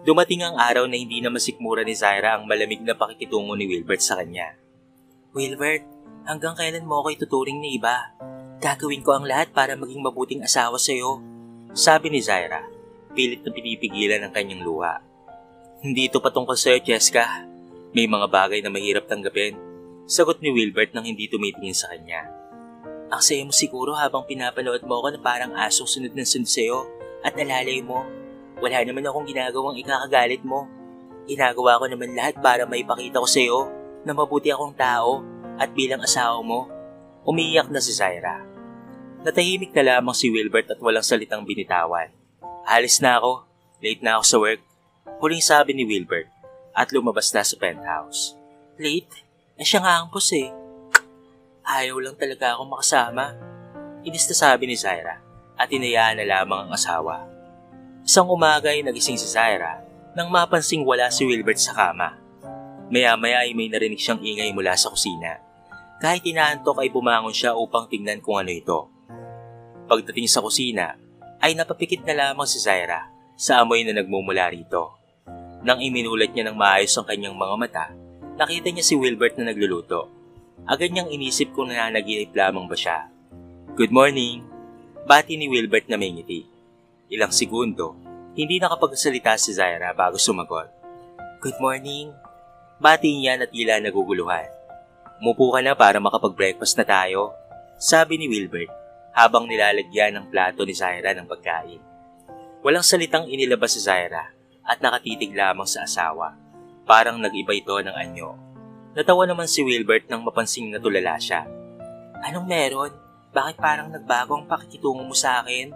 Dumating ang araw na hindi na masikmura ni Zaira ang malamig na pakikitungo ni Wilbert sa kanya. Wilbert, hanggang kailan mo ako ituturing na iba? Gagawin ko ang lahat para maging mabuting asawa sa'yo. Sabi ni Zaira, pilit na pinipigilan ang kanyang luha. Hindi ito patungkol sa'yo, Jessica. May mga bagay na mahirap tanggapin. Sagot ni Wilbert nang hindi tumitingin sa kanya. Ang saya mo siguro habang pinapanood mo ako na parang asong sunod ng sunod sa'yo at nalalay mo. Wala naman akong ginagawang ikakagalit mo. Inagawa ko naman lahat para maipakita ko sa iyo na mabuti akong tao at bilang asawa mo. Umiiyak na si Zaira. Natahimik na lamang si Wilbert at walang salitang binitawan. Alis na ako. Late na ako sa work. Huling sabi ni Wilbert at lumabas na sa penthouse. Late? Eh siya nga ang boss eh. Ayaw lang talaga ako makasama. Inis na sabi ni Zaira at inayaan na lamang ang asawa. Isang umaga ay nagising si Zaira nang mapansing wala si Wilbert sa kama. Maya-maya ay may narinig siyang ingay mula sa kusina. Kahit inaantok ay bumangon siya upang tingnan kung ano ito. Pagdating sa kusina, ay napapikit na lamang si Zaira sa amoy na nagmumula rito. Nang iminulat niya ng maayos ang kanyang mga mata, nakita niya si Wilbert na nagluluto. Agad niyang inisip kung nananaginip lamang ba siya. Good morning! Bati ni Wilbert na may ngiti. Ilang segundo, hindi nakapagsalita si Zaira bago sumagot. Good morning. Bati niya na tila naguguluhan. Mupo ka na para makapag-breakfast na tayo, sabi ni Wilbert habang nilalagyan ng plato ni Zaira ng pagkain. Walang salitang inilabas si Zaira at nakatitig lamang sa asawa. Parang nag-iba ito ng anyo. Natawa naman si Wilbert nang mapansing natulala siya. Anong meron? Bakit parang nagbago ang pakikitungo mo sa akin?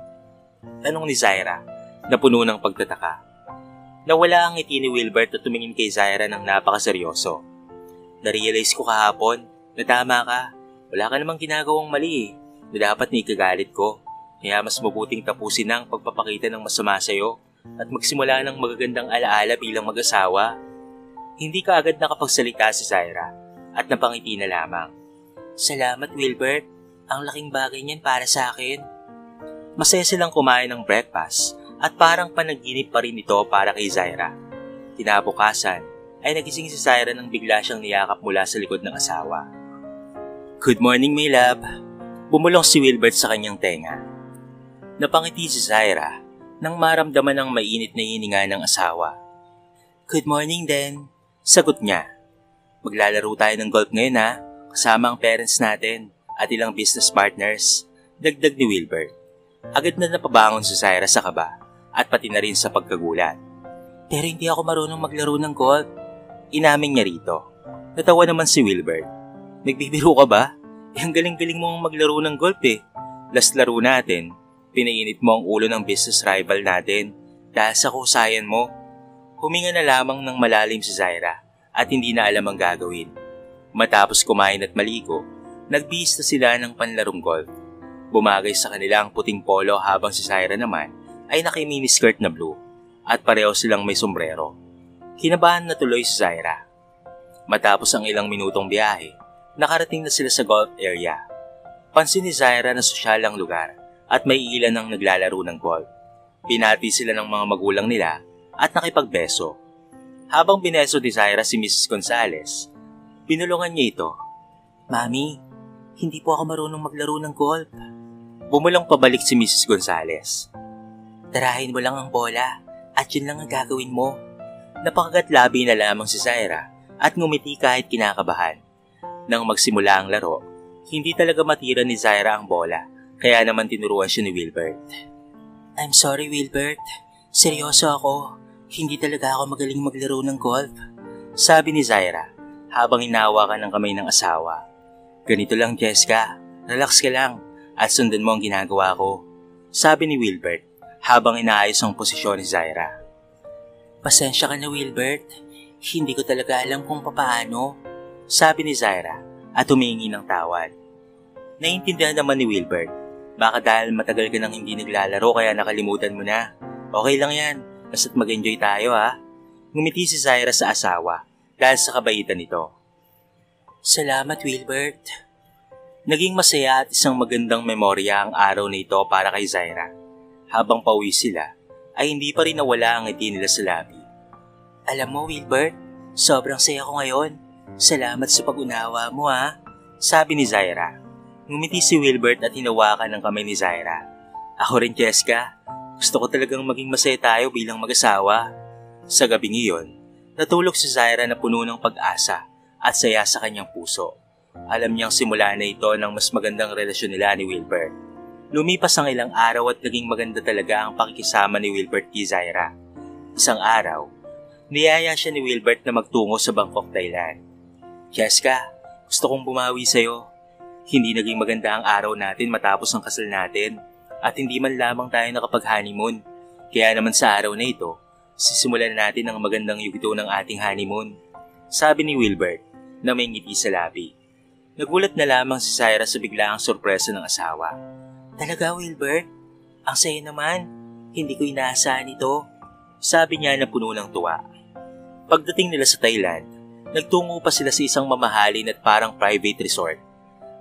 Tanong ni Zaira, na puno ng pagtataka. Nawala ang ngiti ni Wilbert at tumingin kay Zaira ng napakaseryoso. Narealize ko kahapon na tama ka. Wala ka namang ginagawang mali eh, na dapat ni ikagalit ko. Kaya mas mabuting tapusin ang pagpapakita ng masama sa'yo at magsimula ng magagandang alaala bilang mag-asawa. Hindi ka agad nakapagsalita si Zaira at napangiti na lamang. Salamat Wilbert, ang laking bagay niyan para sa akin. Masaya silang kumain ng breakfast at parang panaginip pa rin ito para kay Zaira. Kinabukasan ay nagising si Zaira nang bigla siyang niyakap mula sa likod ng asawa. Good morning, my love. Bumulong si Wilbert sa kanyang tenga. Napangiti si Zaira nang maramdaman ng mainit na hininga ng asawa. Good morning din. Sagot niya. Maglalaro tayo ng golf ngayon ha, kasama ang parents natin at ilang business partners. Dagdag ni Wilbert. Agad na napabangon si Zaira sa kaba at pati na rin sa pagkagulat. Pero hindi ako marunong maglaro ng golf. Inamin niya rito. Natawa naman si Wilbert. Nagbibiro ka ba? Eh, ang galing-galing mong maglaro ng golf eh. Last laro natin, pinainit mo ang ulo ng business rival natin dahil sa kusayan mo. Huminga na lamang ng malalim si Zaira at hindi na alam ang gagawin. Matapos kumain at maligo, nagbihis na sila ng panlarong golf Bumagay sa kanila ang puting polo habang si Syra naman ay naki-miniskirt na blue at pareho silang may sombrero. Kinabahan na tuloy si Zaira. Matapos ang ilang minutong biyahe, nakarating na sila sa golf area. Pansin ni Zaira na sosyal ang lugar at may ilan ang naglalaro ng golf. Pinati sila ng mga magulang nila at nakipagbeso. Habang bineso ni Zaira si Mrs. Gonzales, pinulungan niya ito. Mami, hindi po ako marunong maglaro ng golf. Bumulang pabalik si Mrs. Gonzales. Tarahin mo lang ang bola at yun lang ang gagawin mo. Napakagatlabi na lamang si Zaira at ngumiti kahit kinakabahan. Nang magsimula ang laro, hindi talaga matira ni Zaira ang bola kaya naman tinuruan siya ni Wilbert. I'm sorry Wilbert, seryoso ako. Hindi talaga ako magaling maglaro ng golf. Sabi ni Zaira habang hinawakan ng kamay ng asawa. Ganito lang Jessica, relax ka lang at sundan mo ang ginagawa ko, sabi ni Wilbert habang inaayos ang posisyon ni Zaira. Pasensya ka na Wilbert, hindi ko talaga alam kung papaano, sabi ni Zaira at humingi ng tawad. Naiintindihan naman ni Wilbert, baka dahil matagal ka nang hindi naglalaro kaya nakalimutan mo na. Okay lang yan, basta't mag-enjoy tayo ha. Ngumiti si Zaira sa asawa dahil sa kabaitan nito. Salamat Wilbert. Naging masaya at isang magandang memorya ang araw na ito para kay Zaira. Habang pauwi sila, ay hindi pa rin nawala ang ngiti nila sa labi. Alam mo, Wilbert, sobrang saya ko ngayon. Salamat sa pag-unawa mo ha, sabi ni Zaira. Ngumiti si Wilbert at hinawakan ng kamay ni Zaira. Ako rin, Jessica. Gusto ko talagang maging masaya tayo bilang mag-asawa. Sa gabing iyon, natulog si Zaira na puno ng pag-asa at saya sa kanyang puso. Alam niyang simula na ito ng mas magandang relasyon nila ni Wilbert. Lumipas ang ilang araw at naging maganda talaga ang pakikisama ni Wilbert kay Zaira. Isang araw, Niyaya siya ni Wilbert na magtungo sa Bangkok, Thailand. Jessica, gusto kong bumawi sa'yo. Hindi naging maganda ang araw natin matapos ang kasal natin at hindi man lamang tayo nakapag-honeymoon. Kaya naman sa araw na ito, sisimulan natin ang magandang yugto ng ating honeymoon. Sabi ni Wilbert na may ngiti sa labi. Nagulat na lamang si Syra sa biglaang sorpresa ng asawa. Talaga, Wilbert? Ang saya naman. Hindi ko inaasahan ito. Sabi niya na puno ng tuwa. Pagdating nila sa Thailand, nagtungo pa sila sa isang mamahalin at parang private resort.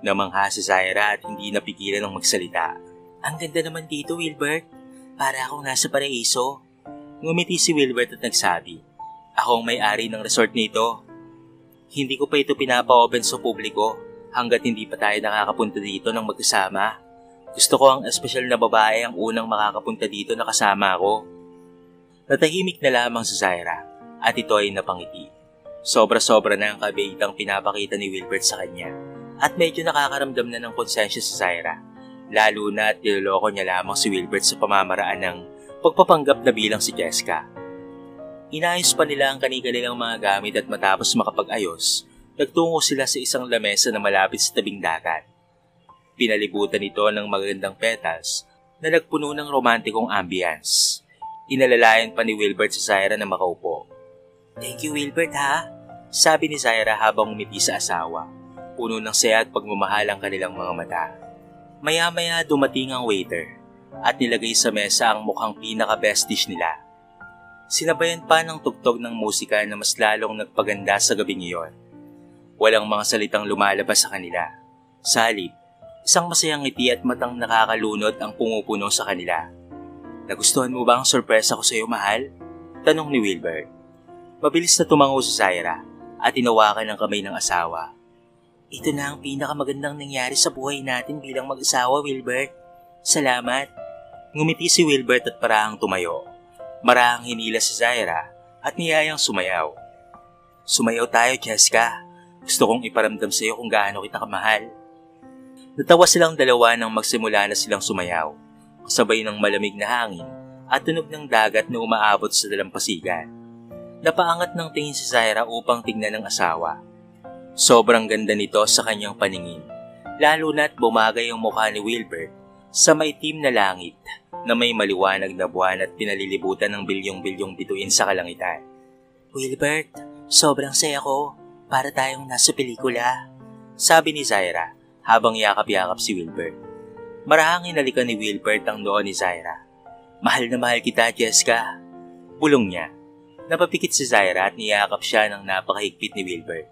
Namangha si Zaira at hindi napigilan ng magsalita. Ang ganda naman dito, Wilbert. Para akong nasa paraiso. Ngumiti si Wilbert at nagsabi, Ako ang may-ari ng resort nito. Hindi ko pa ito pinapa-open sa publiko hanggat hindi pa tayo nakakapunta dito ng magkasama. Gusto ko ang espesyal na babae ang unang makakapunta dito na kasama ko. Natahimik na lamang si Zaira at ito ay napangiti. Sobra-sobra na ang kabaitang pinapakita ni Wilbert sa kanya at medyo nakakaramdam na ng konsensya si Zaira. Lalo na at niloloko niya lamang si Wilbert sa pamamaraan ng pagpapanggap na bilang si Jessica. Inayos pa nila ang kanilang mga gamit at matapos makapag-ayos, nagtungo sila sa isang lamesa na malapit sa tabing dagat. Pinalibutan ito ng magandang petals na nagpuno ng romantikong ambience. Inalalayan pa ni Wilbert sa Zaira na makaupo. Thank you Wilbert ha. Sabi ni Zaira habang umiti sa asawa. Puno ng saya at pagmamahal ang kanilang mga mata. Maya-maya dumating ang waiter at nilagay sa mesa ang mukhang pinaka-best dish nila. Sinabayan pa ng tugtog ng musika na mas lalong nagpaganda sa gabing iyon. Walang mga salitang lumalabas sa kanila. Sa halip, isang masayang ngiti at matang nakakalunod ang pumupuno sa kanila. Nagustuhan mo ba ang sorpresa ko sa iyo, mahal? Tanong ni Wilbert. Mabilis na tumango si Zaira at tinawakan ng kamay ng asawa. Ito na ang pinakamagandang nangyari sa buhay natin bilang mag-asawa, Wilbert. Salamat. Ngumiti si Wilbert at parahang tumayo. Marahang hinila si Zaira at niyayang sumayaw. Sumayaw tayo, Jessica. Gusto kong iparamdam sa iyo kung gaano kita kamahal. Natawa silang dalawa nang magsimula na silang sumayaw, kasabay ng malamig na hangin at tunog ng dagat na umaabot sa dalampasigan. Napaangat ng tingin si Zaira upang tignan ng asawa Sobrang ganda nito sa kanyang paningin, lalo na't bumagay ang mukha ni Wilbert sa maitim na langit na may maliwanag na buwan at pinalilibutan ng bilyong-bilyong bituin sa kalangitan. Wilbert, sobrang saya ko para tayong nasa pelikula. Sabi ni Zaira habang yakap-yakap si Wilbert. Marahang inalikan ni Wilbert ang noo ni Zaira. Mahal na mahal kita, Jessica. Bulong niya. Napapikit si Zaira at niyakap siya ng napakahigpit ni Wilbert.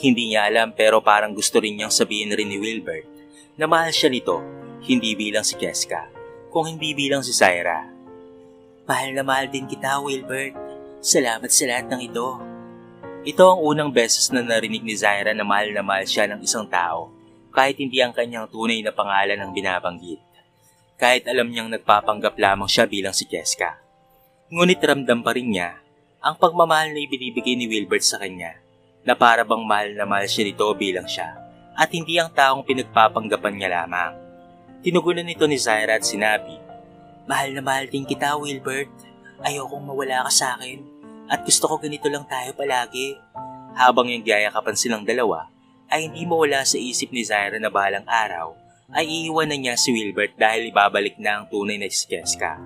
Hindi niya alam pero parang gusto rin niyang sabihin rin ni Wilbert na mahal siya nito, hindi bilang si Jessica, kung hindi bilang si Syra. Mahal na mahal din kita, Wilbert. Salamat sa lahat ng ito. Ito ang unang beses na narinig ni Zaira na mahal na mahal siya ng isang tao kahit hindi ang kanyang tunay na pangalan ang binabanggit. Kahit alam niyang nagpapanggap lamang siya bilang si Jessica. Ngunit ramdam pa rin niya ang pagmamahal na ibinibigay ni Wilbert sa kanya na para bang mahal na mahal siya nito bilang siya at hindi ang taong pinagpapanggapan niya lamang. Tinugunan nito ni Zaira at sinabi, Mahal na mahal din kita, Wilbert. Ayokong mawala ka sa akin at gusto ko ganito lang tayo palagi. Habang yung gyayakapan silang dalawa, ay hindi mawala sa isip ni Zaira na balang araw ay iiwanan niya si Wilbert dahil ibabalik na ang tunay na si Jessica.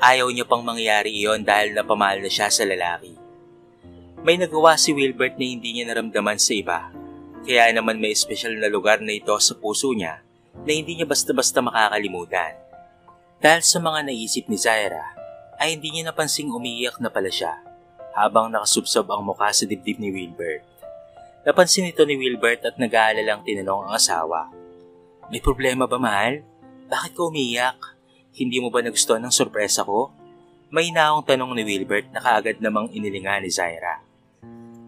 Ayaw niya pang mangyari iyon dahil napamahal na siya sa lalaki. May nagawa si Wilbert na hindi niya naramdaman sa iba. Kaya naman may espesyal na lugar na ito sa puso niya na hindi niya basta-basta makakalimutan. Dahil sa mga naisip ni Zaira, ay hindi niya napansing umiiyak na pala siya habang nakasubsob ang mukha sa dibdib ni Wilbert. Napansin ito ni Wilbert at nag-aalalang tinanong ang asawa. May problema ba mahal? Bakit ka umiiyak? Hindi mo ba nagustuhan ng sorpresa ko? May naong tanong ni Wilbert na kaagad namang inilinga ni Zaira.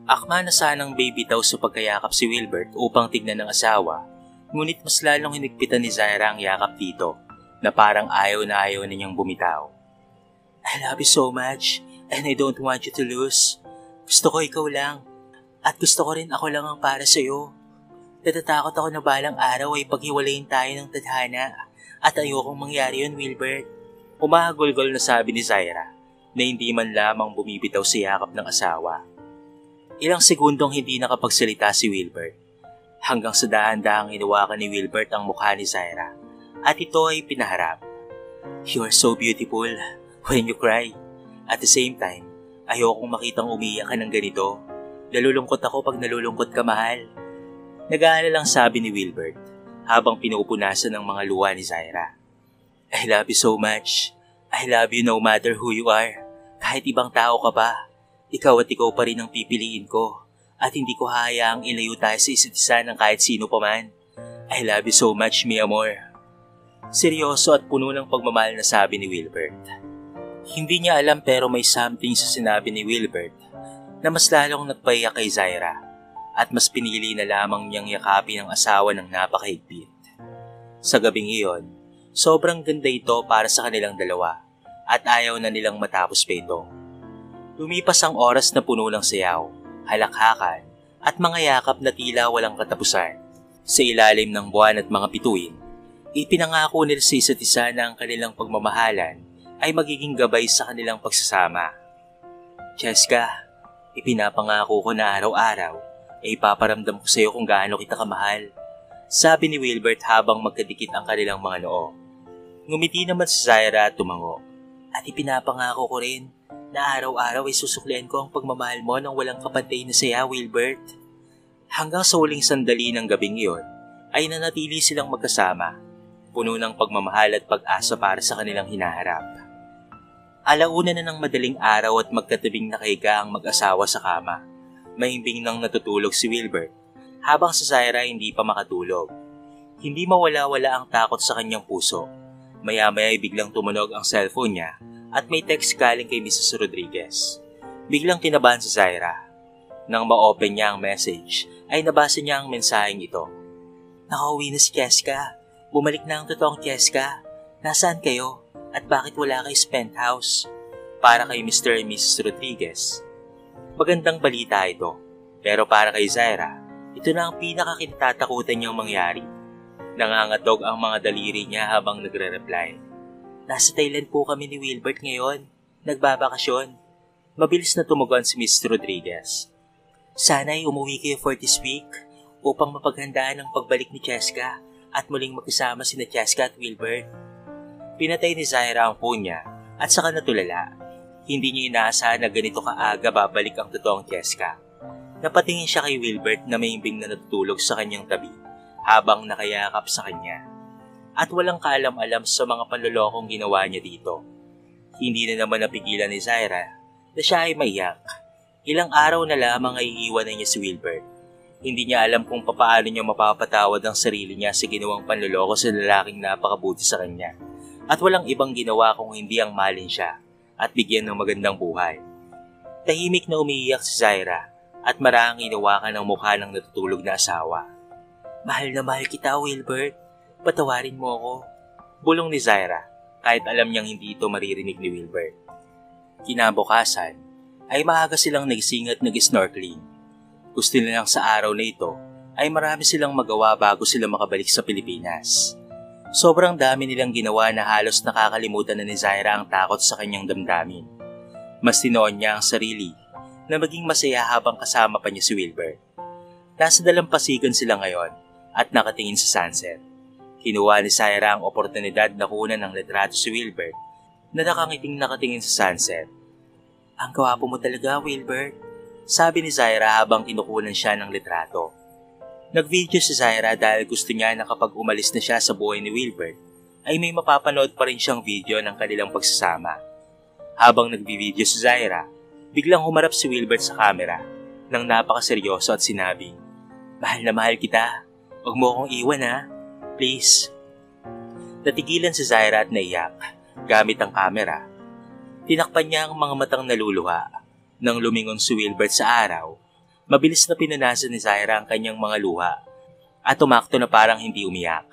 Akma na sanang baby taw sa pagkayakap si Wilbert upang tignan ng asawa, ngunit mas lalong hinigpitan ni Zaira ang yakap dito na parang ayaw na ayaw na niyang bumitaw. I love you so much and I don't want you to lose. Gusto ko ikaw lang at gusto ko rin ako lang ang para sa iyo. Natatakot ako na balang araw ay paghiwalayin tayo ng tadhana at ayokong mangyari yun, Wilbert. Umahagulgol na sabi ni Zaira na hindi man lamang bumibitaw sa yakap ng asawa. Ilang segundong hindi nakapagsalita si Wilbert hanggang sa dahan-dahang inawakan ni Wilbert ang mukha ni Zaira at ito ay pinaharap. You are so beautiful when you cry. At the same time, ayokong makitang umiyak ka ng ganito. Nalulungkot ako pag nalulungkot ka, mahal. Nag-aalala lang sabi ni Wilbert habang pinupunasan ng mga luha ni Zaira. I love you so much. I love you no matter who you are. Kahit ibang tao ka pa, ikaw at ikaw pa rin ang pipiliin ko. At hindi ko hayaang ilayo tayo sa isa't isa ng kahit sino pa man. I love you so much, mi amor. Seryoso at puno ng pagmamahal na sabi ni Wilbert. Hindi niya alam pero may something sa sinabi ni Wilbert na mas lalong nagpaiyak kay Zaira at mas pinili na lamang niyang yakapin ang asawa ng napakahigpit. Sa gabing iyon, sobrang ganda ito para sa kanilang dalawa at ayaw na nilang matapos pa ito. Lumipas ang oras na puno ng sayaw, halakhakan at mga yakap na tila walang katapusan. Sa ilalim ng buwan at mga bituin, ipinangako nila sa isa't isa na ang kanilang pagmamahalan ay magiging gabay sa kanilang pagsasama. Cheska, ipinapangako ko na araw-araw ay ipaparamdam ko sa iyo kung gaano kita kamahal. Sabi ni Wilbert habang magkadikit ang kanilang mga noo. Ngumiti naman si Zaira at tumango. At ipinapangako ko rin na araw-araw ay susuklian ko ang pagmamahal mo ng walang kapantay na saya, Wilbert. Hanggang sa huling sandali ng gabing iyon, ay nanatili silang magkasama, puno ng pagmamahal at pag-asa para sa kanilang hinaharap. Alauna na ng madaling araw at magkatabing nakahiga ang mag-asawa sa kama. Mahimbing nang natutulog si Wilbert, habang sa Zaira hindi pa makatulog. Hindi mawala-wala ang takot sa kanyang puso. Maya-maya ay biglang tumunog ang cellphone niya at may text galing kay Mrs. Rodriguez. Biglang kinabahan si Zaira. Nang ma-open niya ang message, ay nabasa niya ang mensaheng ito. Nakauwi na si Cheska. Bumalik na ang totoong Cheska. Nasaan kayo? At bakit wala kay sa penthouse? Para kay Mr. and Mrs. Rodriguez. Magandang balita ito. Pero para kay Zaira, ito na ang pinakakinatatakutan niyang mangyari. Nangangatog ang mga daliri niya habang nagre-reply. Nasa Thailand po kami ni Wilbert ngayon. Nagbabakasyon. Mabilis na tumugon si Mrs. Rodriguez. Sana'y umuwi kayo for this week upang mapaghandaan ang pagbalik ni Cheska at muling magkasama sina Cheska at Wilbert. Pinatay ni Zaira ang phone niya at saka natulala. Hindi niya inaasahan na ganito kaaga babalik ang totoong Cheska. Napatingin siya kay Wilbert na may imbing na natutulog sa kanyang tabi habang nakayakap sa kanya. At walang kaalam-alam sa mga panlolokong ginawa niya dito. Hindi na naman napigilan ni Zaira na siya ay maiyak Ilang araw na lamang ay iiwanan niya si Wilbert. Hindi niya alam kung papaano niya mapapatawad ang sarili niya sa ginawang panloloko sa lalaking napakabuti sa kanya. At walang ibang ginawa kung hindi ang malin siya at bigyan ng magandang buhay. Tahimik na umiiyak si Zaira at marahang inawakan ang mukha ng natutulog na asawa. Mahal na mahal kita, Wilbert. Patawarin mo ako. Bulong ni Zaira kahit alam niyang hindi ito maririnig ni Wilbert. Kinabukasan, ay maaga silang nagising at nag-snorkeling. Gusto nilang sa araw na ito ay marami silang magawa bago sila makabalik sa Pilipinas. Sobrang dami nilang ginawa na halos nakakalimutan na ni Zaira ang takot sa kanyang damdamin. Mas tinoon niya ang sarili na maging masaya habang kasama pa niya si Wilbert. Nasa dalampasigan sila ngayon at nakatingin sa sunset. Kinuha ni Zaira ang oportunidad na kunan ng litrato si Wilbert na nakangiting nakatingin sa sunset ang gwapo mo talaga, Wilbert. Sabi ni Zaira habang kinukunan siya ng litrato. Nag-video si Zaira dahil gusto niya na kapag umalis na siya sa buhay ni Wilbert, ay may mapapanood pa rin siyang video ng kanilang pagsasama. Habang nagbi-video si Zaira, biglang humarap si Wilbert sa camera nang napakaseryoso at sinabi, Mahal na mahal kita. Huwag mo akong iwan ha. Please. Natigilan si Zaira at naiyak gamit ang camera Tinakpan niya ang mga matang naluluha. Nang lumingon si Wilbert sa araw, mabilis na pinunasan ni Zaira ang kanyang mga luha at tumakto na parang hindi umiyak.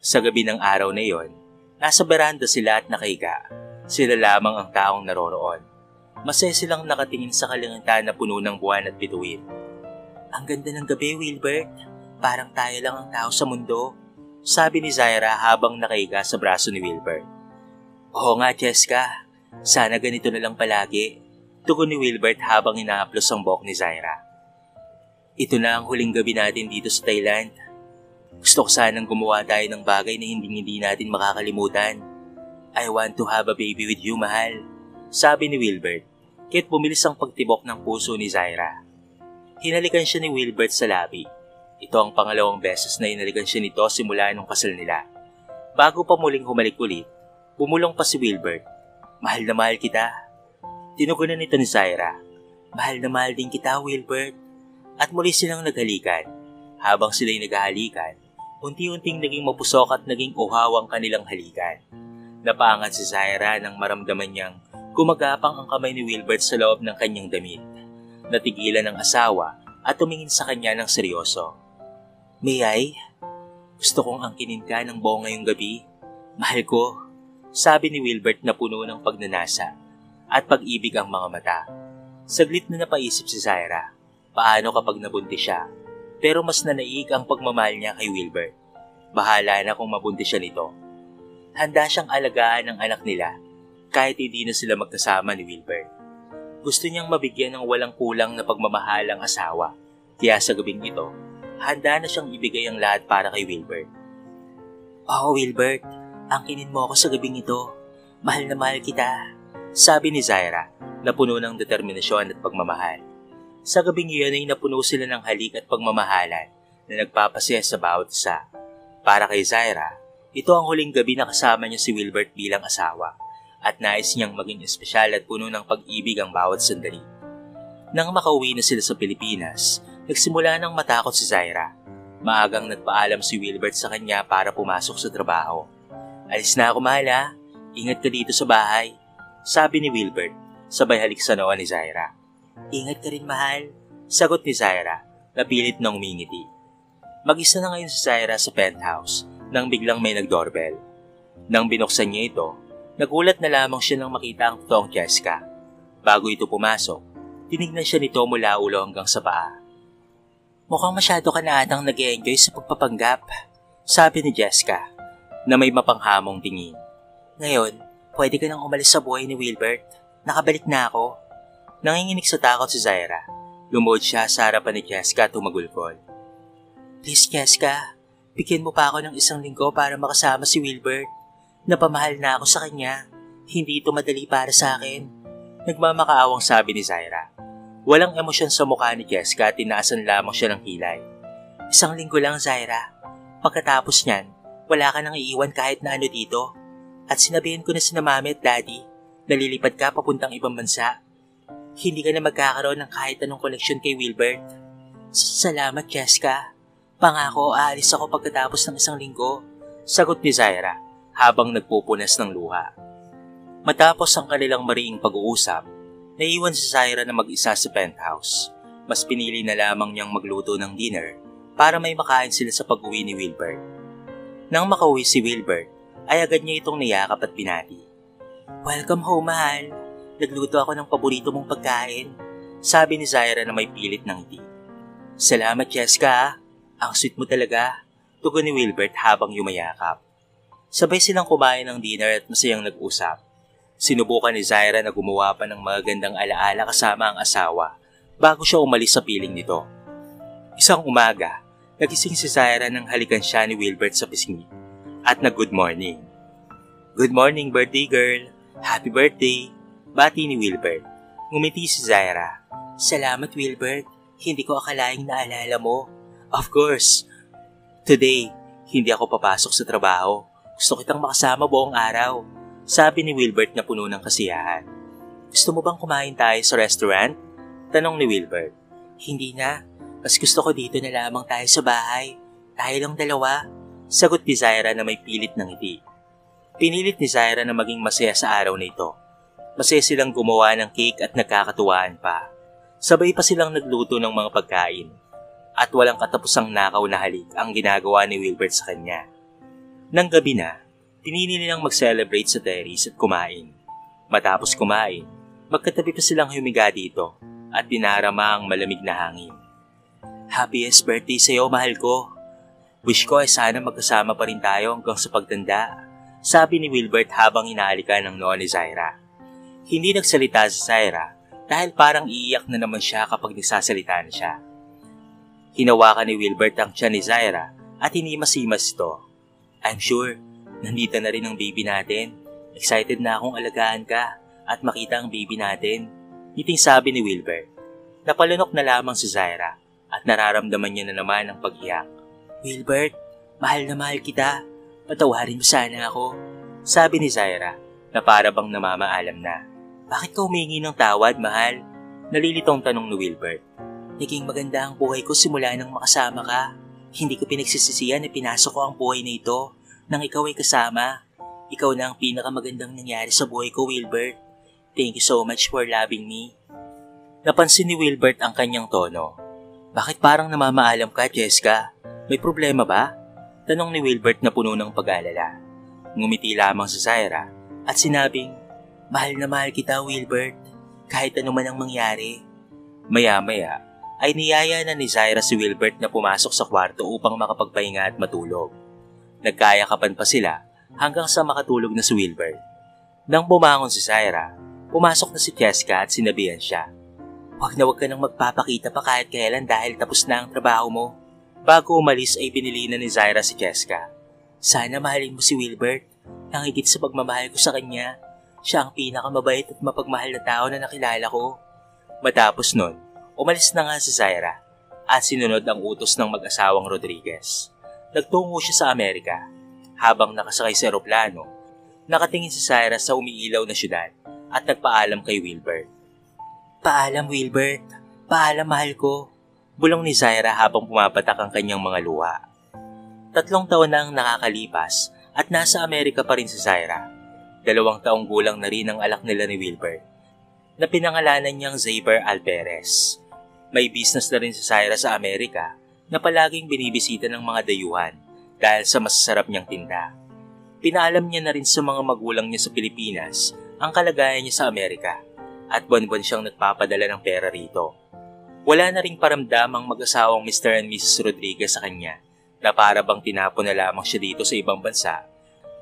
Sa gabi ng araw na iyon, nasa beranda sila at nakahiga. Sila lamang ang taong naroroon. Masaya silang nakatingin sa kalangitan na puno ng buwan at bituin. Ang ganda ng gabi, Wilbert. Parang tayo lang ang tao sa mundo. Sabi ni Zaira habang nakahiga sa braso ni Wilbert. Oo nga, Jessica. Sana ganito na lang palagi. Tugon ni Wilbert habang inaaplos ang buhok ni Zaira. Ito na ang huling gabi natin dito sa Thailand. Gusto ko sanang gumawa tayo ng bagay na hindi hindi natin makakalimutan. I want to have a baby with you, mahal. Sabi ni Wilbert, kahit bumilis ang pagtibok ng puso ni Zaira. Hinalikan siya ni Wilbert sa labi. Ito ang pangalawang beses na hinalikan siya nito simula nung kasal nila. Bago pa muling humalik ulit, bumulong pa si Wilbert. Mahal na mahal kita. Tinugunan nito ni Zaira. Mahal na mahal din kita, Wilbert. At muli silang naghalikan. Habang sila'y naghahalikan, unti-unting naging mapusok at naging uhaw ang kanilang halikan. Napaangat si Zaira nang maramdaman niyang gumagapang ang kamay ni Wilbert sa loob ng kanyang damit. Natigilan ang asawa at tumingin sa kanya ng seryoso. May I? Gusto kong angkinin ka ng buong ngayong gabi. Mahal ko, sabi ni Wilbert na puno ng pagnanasa at pag-ibig ang mga mata. Saglit na napaisip si Zaira paano kapag nabuntis siya. Pero mas nanaig ang pagmamahal niya kay Wilbert. Bahala na kung mabuntis siya nito. Handa siyang alagaan ng anak nila kahit hindi na sila magkasama ni Wilbert. Gusto niyang mabigyan ng walang kulang na pagmamahal ang asawa. Kaya sa gabing ito, handa na siyang ibigay ang lahat para kay Wilbert. Oh, Wilbert, angkinin mo ako sa gabing ito. Mahal na mahal kita. Sabi ni Zaira na puno ng determinasyon at pagmamahal. Sa gabing iyon ay napuno sila ng halik at pagmamahalan na nagpapasaya sa bawat isa. Para kay Zaira, ito ang huling gabi na kasama niya si Wilbert bilang asawa at nais niyang maging espesyal at puno ng pag-ibig ang bawat sandali. Nang makauwi na sila sa Pilipinas, nagsimula ng matakot si Zaira. Maagang nagpaalam si Wilbert sa kanya para pumasok sa trabaho. Alis na ako mahala, ingat ka dito sa bahay, sabi ni Wilbert, sabay halik sa noo ni Zaira. Ingat ka rin, mahal. Sagot ni Zaira, na pilit nang umingiti. Mag-isa na ngayon si Zaira sa penthouse nang biglang may nag-doorbell. Nang binuksan niya ito, nagulat na lamang siya nang makita ang totoong Jessica. Bago ito pumasok, tinignan siya nito mula ulo hanggang sa paa. Mukhang masyado ka na atang nag enjoy sa pagpapanggap, sabi ni Jessica, na may mapanghamong tingin. Ngayon, pwede ka nang umalis sa buhay ni Wilbert. Nakabalik na ako. Nanginginig sa takot si Zaira. Lumuhod siya sa harapan ni Jessica at tumagulkol. Please, Jessica, bigyan mo pa ako ng isang linggo para makasama si Wilbert. Napamahal na ako sa kanya. Hindi ito madali para sa akin. Nagmamakaawang sabi ni Zaira. Walang emosyon sa mukha ni Jessica at tinaasan lamang siya ng hilay. Isang linggo lang, Zaira. Pagkatapos niyan, wala ka nang iiwan kahit na ano dito. At sinabihan ko na si mami at daddy, nalilipad ka papuntang ibang bansa hindi ka na magkakaroon ng kahit anong koneksyon kay Wilbert. Salamat, Jessica. Pangako, aalis ako pagkatapos ng isang linggo. Sagot ni Zaira habang nagpupunas ng luha. Matapos ang kanilang mariing pag-uusap, naiwan si Zaira na mag-isa sa penthouse. Mas pinili na lamang niyang magluto ng dinner para may makain sila sa pag-uwi ni Wilbert. Nang makauwi si Wilbert, ay agad niya itong niyakap at pinati. Welcome home, mahal. Nagluto ako ng paborito mong pagkain. Sabi ni Zaira na may pilit ng ngiti. Salamat Jessica, ang sweet mo talaga. Tugon ni Wilbert habang yumayakap. Sabay silang kumain ng dinner at masayang nag-usap. Sinubukan ni Zaira na gumawa pa ng magagandang alaala kasama ang asawa bago siya umalis sa piling nito. Isang umaga, nagising si Zaira nang halikan siya ni Wilbert sa pisngi at nag-good morning. Good morning, birthday girl. Happy birthday. Bati ni Wilbert. Ngumiti si Zaira. Salamat Wilbert. Hindi ko akalaing naalala mo. Of course. Today, hindi ako papasok sa trabaho. Gusto kitang makasama buong araw. Sabi ni Wilbert na puno ng kasiyahan. Gusto mo bang kumain tayo sa restaurant? Tanong ni Wilbert. Hindi na. Mas gusto ko dito na lamang tayo sa bahay. Tayo lang dalawa. Sagot ni Zaira na may pilit ng ngiti. Pinilit ni Zaira na maging masaya sa araw na ito Masaya silang gumawa ng cake at nagkakatuwaan pa. Sabay pa silang nagluto ng mga pagkain. At walang katapusang nakaw na halik ang ginagawa ni Wilbert sa kanya. Nang gabi na, pinili nilang mag-celebrate sa terrace at kumain. Matapos kumain, magkatabi pa silang humiga dito at dinarama ang malamig na hangin. Happiest birthday sa iyo, mahal ko. Wish ko ay sana magkasama pa rin tayo hanggang sa pagtanda, sabi ni Wilbert habang inaalika ng noon ni Zaira. Hindi nagsalita si Zaira dahil parang iiyak na naman siya kapag nagsasalita na siya. Hinawakan ni Wilbert ang tiyan ni Zaira at hinimasimas ito. I'm sure, nandito na rin ang baby natin. Excited na akong alagaan ka at makita ang baby natin. Iting sabi ni Wilbert. Napalunok na lamang si Zaira at nararamdaman niya na naman ang pag-iyak. Wilbert, mahal na mahal kita. Patawarin mo sana ako. Sabi ni Zaira na para bang namamaalam na. Bakit ka humingi ng tawad, mahal? Nalilitong tanong ni Wilbert. Naging maganda ang buhay ko simula nang makasama ka. Hindi ko pinagsisisiyan na pinasok ko ang buhay na ito nang ikaw ay kasama. Ikaw na ang pinakamagandang nangyari sa buhay ko, Wilbert. Thank you so much for loving me. Napansin ni Wilbert ang kanyang tono. Bakit parang namamaalam ka, Jessica? May problema ba? Tanong ni Wilbert na puno ng pag-alala. Ngumiti lamang si Zaira at sinabing, Mahal na mahal kita, Wilbert. Kahit ano man ang mangyari. Maya-maya ay niyaya na ni Zaira si Wilbert na pumasok sa kwarto upang makapagpahinga at matulog. Nagkayakapan pa sila hanggang sa makatulog na si Wilbert. Nang bumangon si Zaira, pumasok na si Jessica at sinabihan siya. Huwag na huwag ka nang magpapakita pa kahit kailan dahil tapos na ang trabaho mo. Bago umalis ay binili na ni Zaira si Jessica. Sana mahalin mo si Wilbert. Nangigit sa pagmamahal ko sa kanya siya ang pinakamabait at mapagmahal na tao na nakilala ko. Matapos nun, umalis na nga si Zaira at sinunod ang utos ng mag-asawang Rodriguez. Nagtungo siya sa Amerika. Habang nakasakay sa eroplano, nakatingin si Zaira sa umiilaw na syudad at nagpaalam kay Wilbert. Paalam Wilbert, paalam mahal ko. Bulong ni Zaira habang pumapatak ang kanyang mga luha. Tatlong taon na ang nakakalipas at nasa Amerika pa rin si Zaira Dalawang taong gulang na rin ang alak nila ni Wilbert na pinangalanan niyang Zaber Alperez. May business na rin si Syra sa Amerika na palaging binibisita ng mga dayuhan dahil sa masasarap niyang tinda. Pinaalam niya na rin sa mga magulang niya sa Pilipinas ang kalagayan niya sa Amerika at buwan-buwan siyang nagpapadala ng pera rito. Wala na ring paramdamang mag-asawang Mr. and Mrs. Rodriguez sa kanya na para bang tinapon na lamang siya dito sa ibang bansa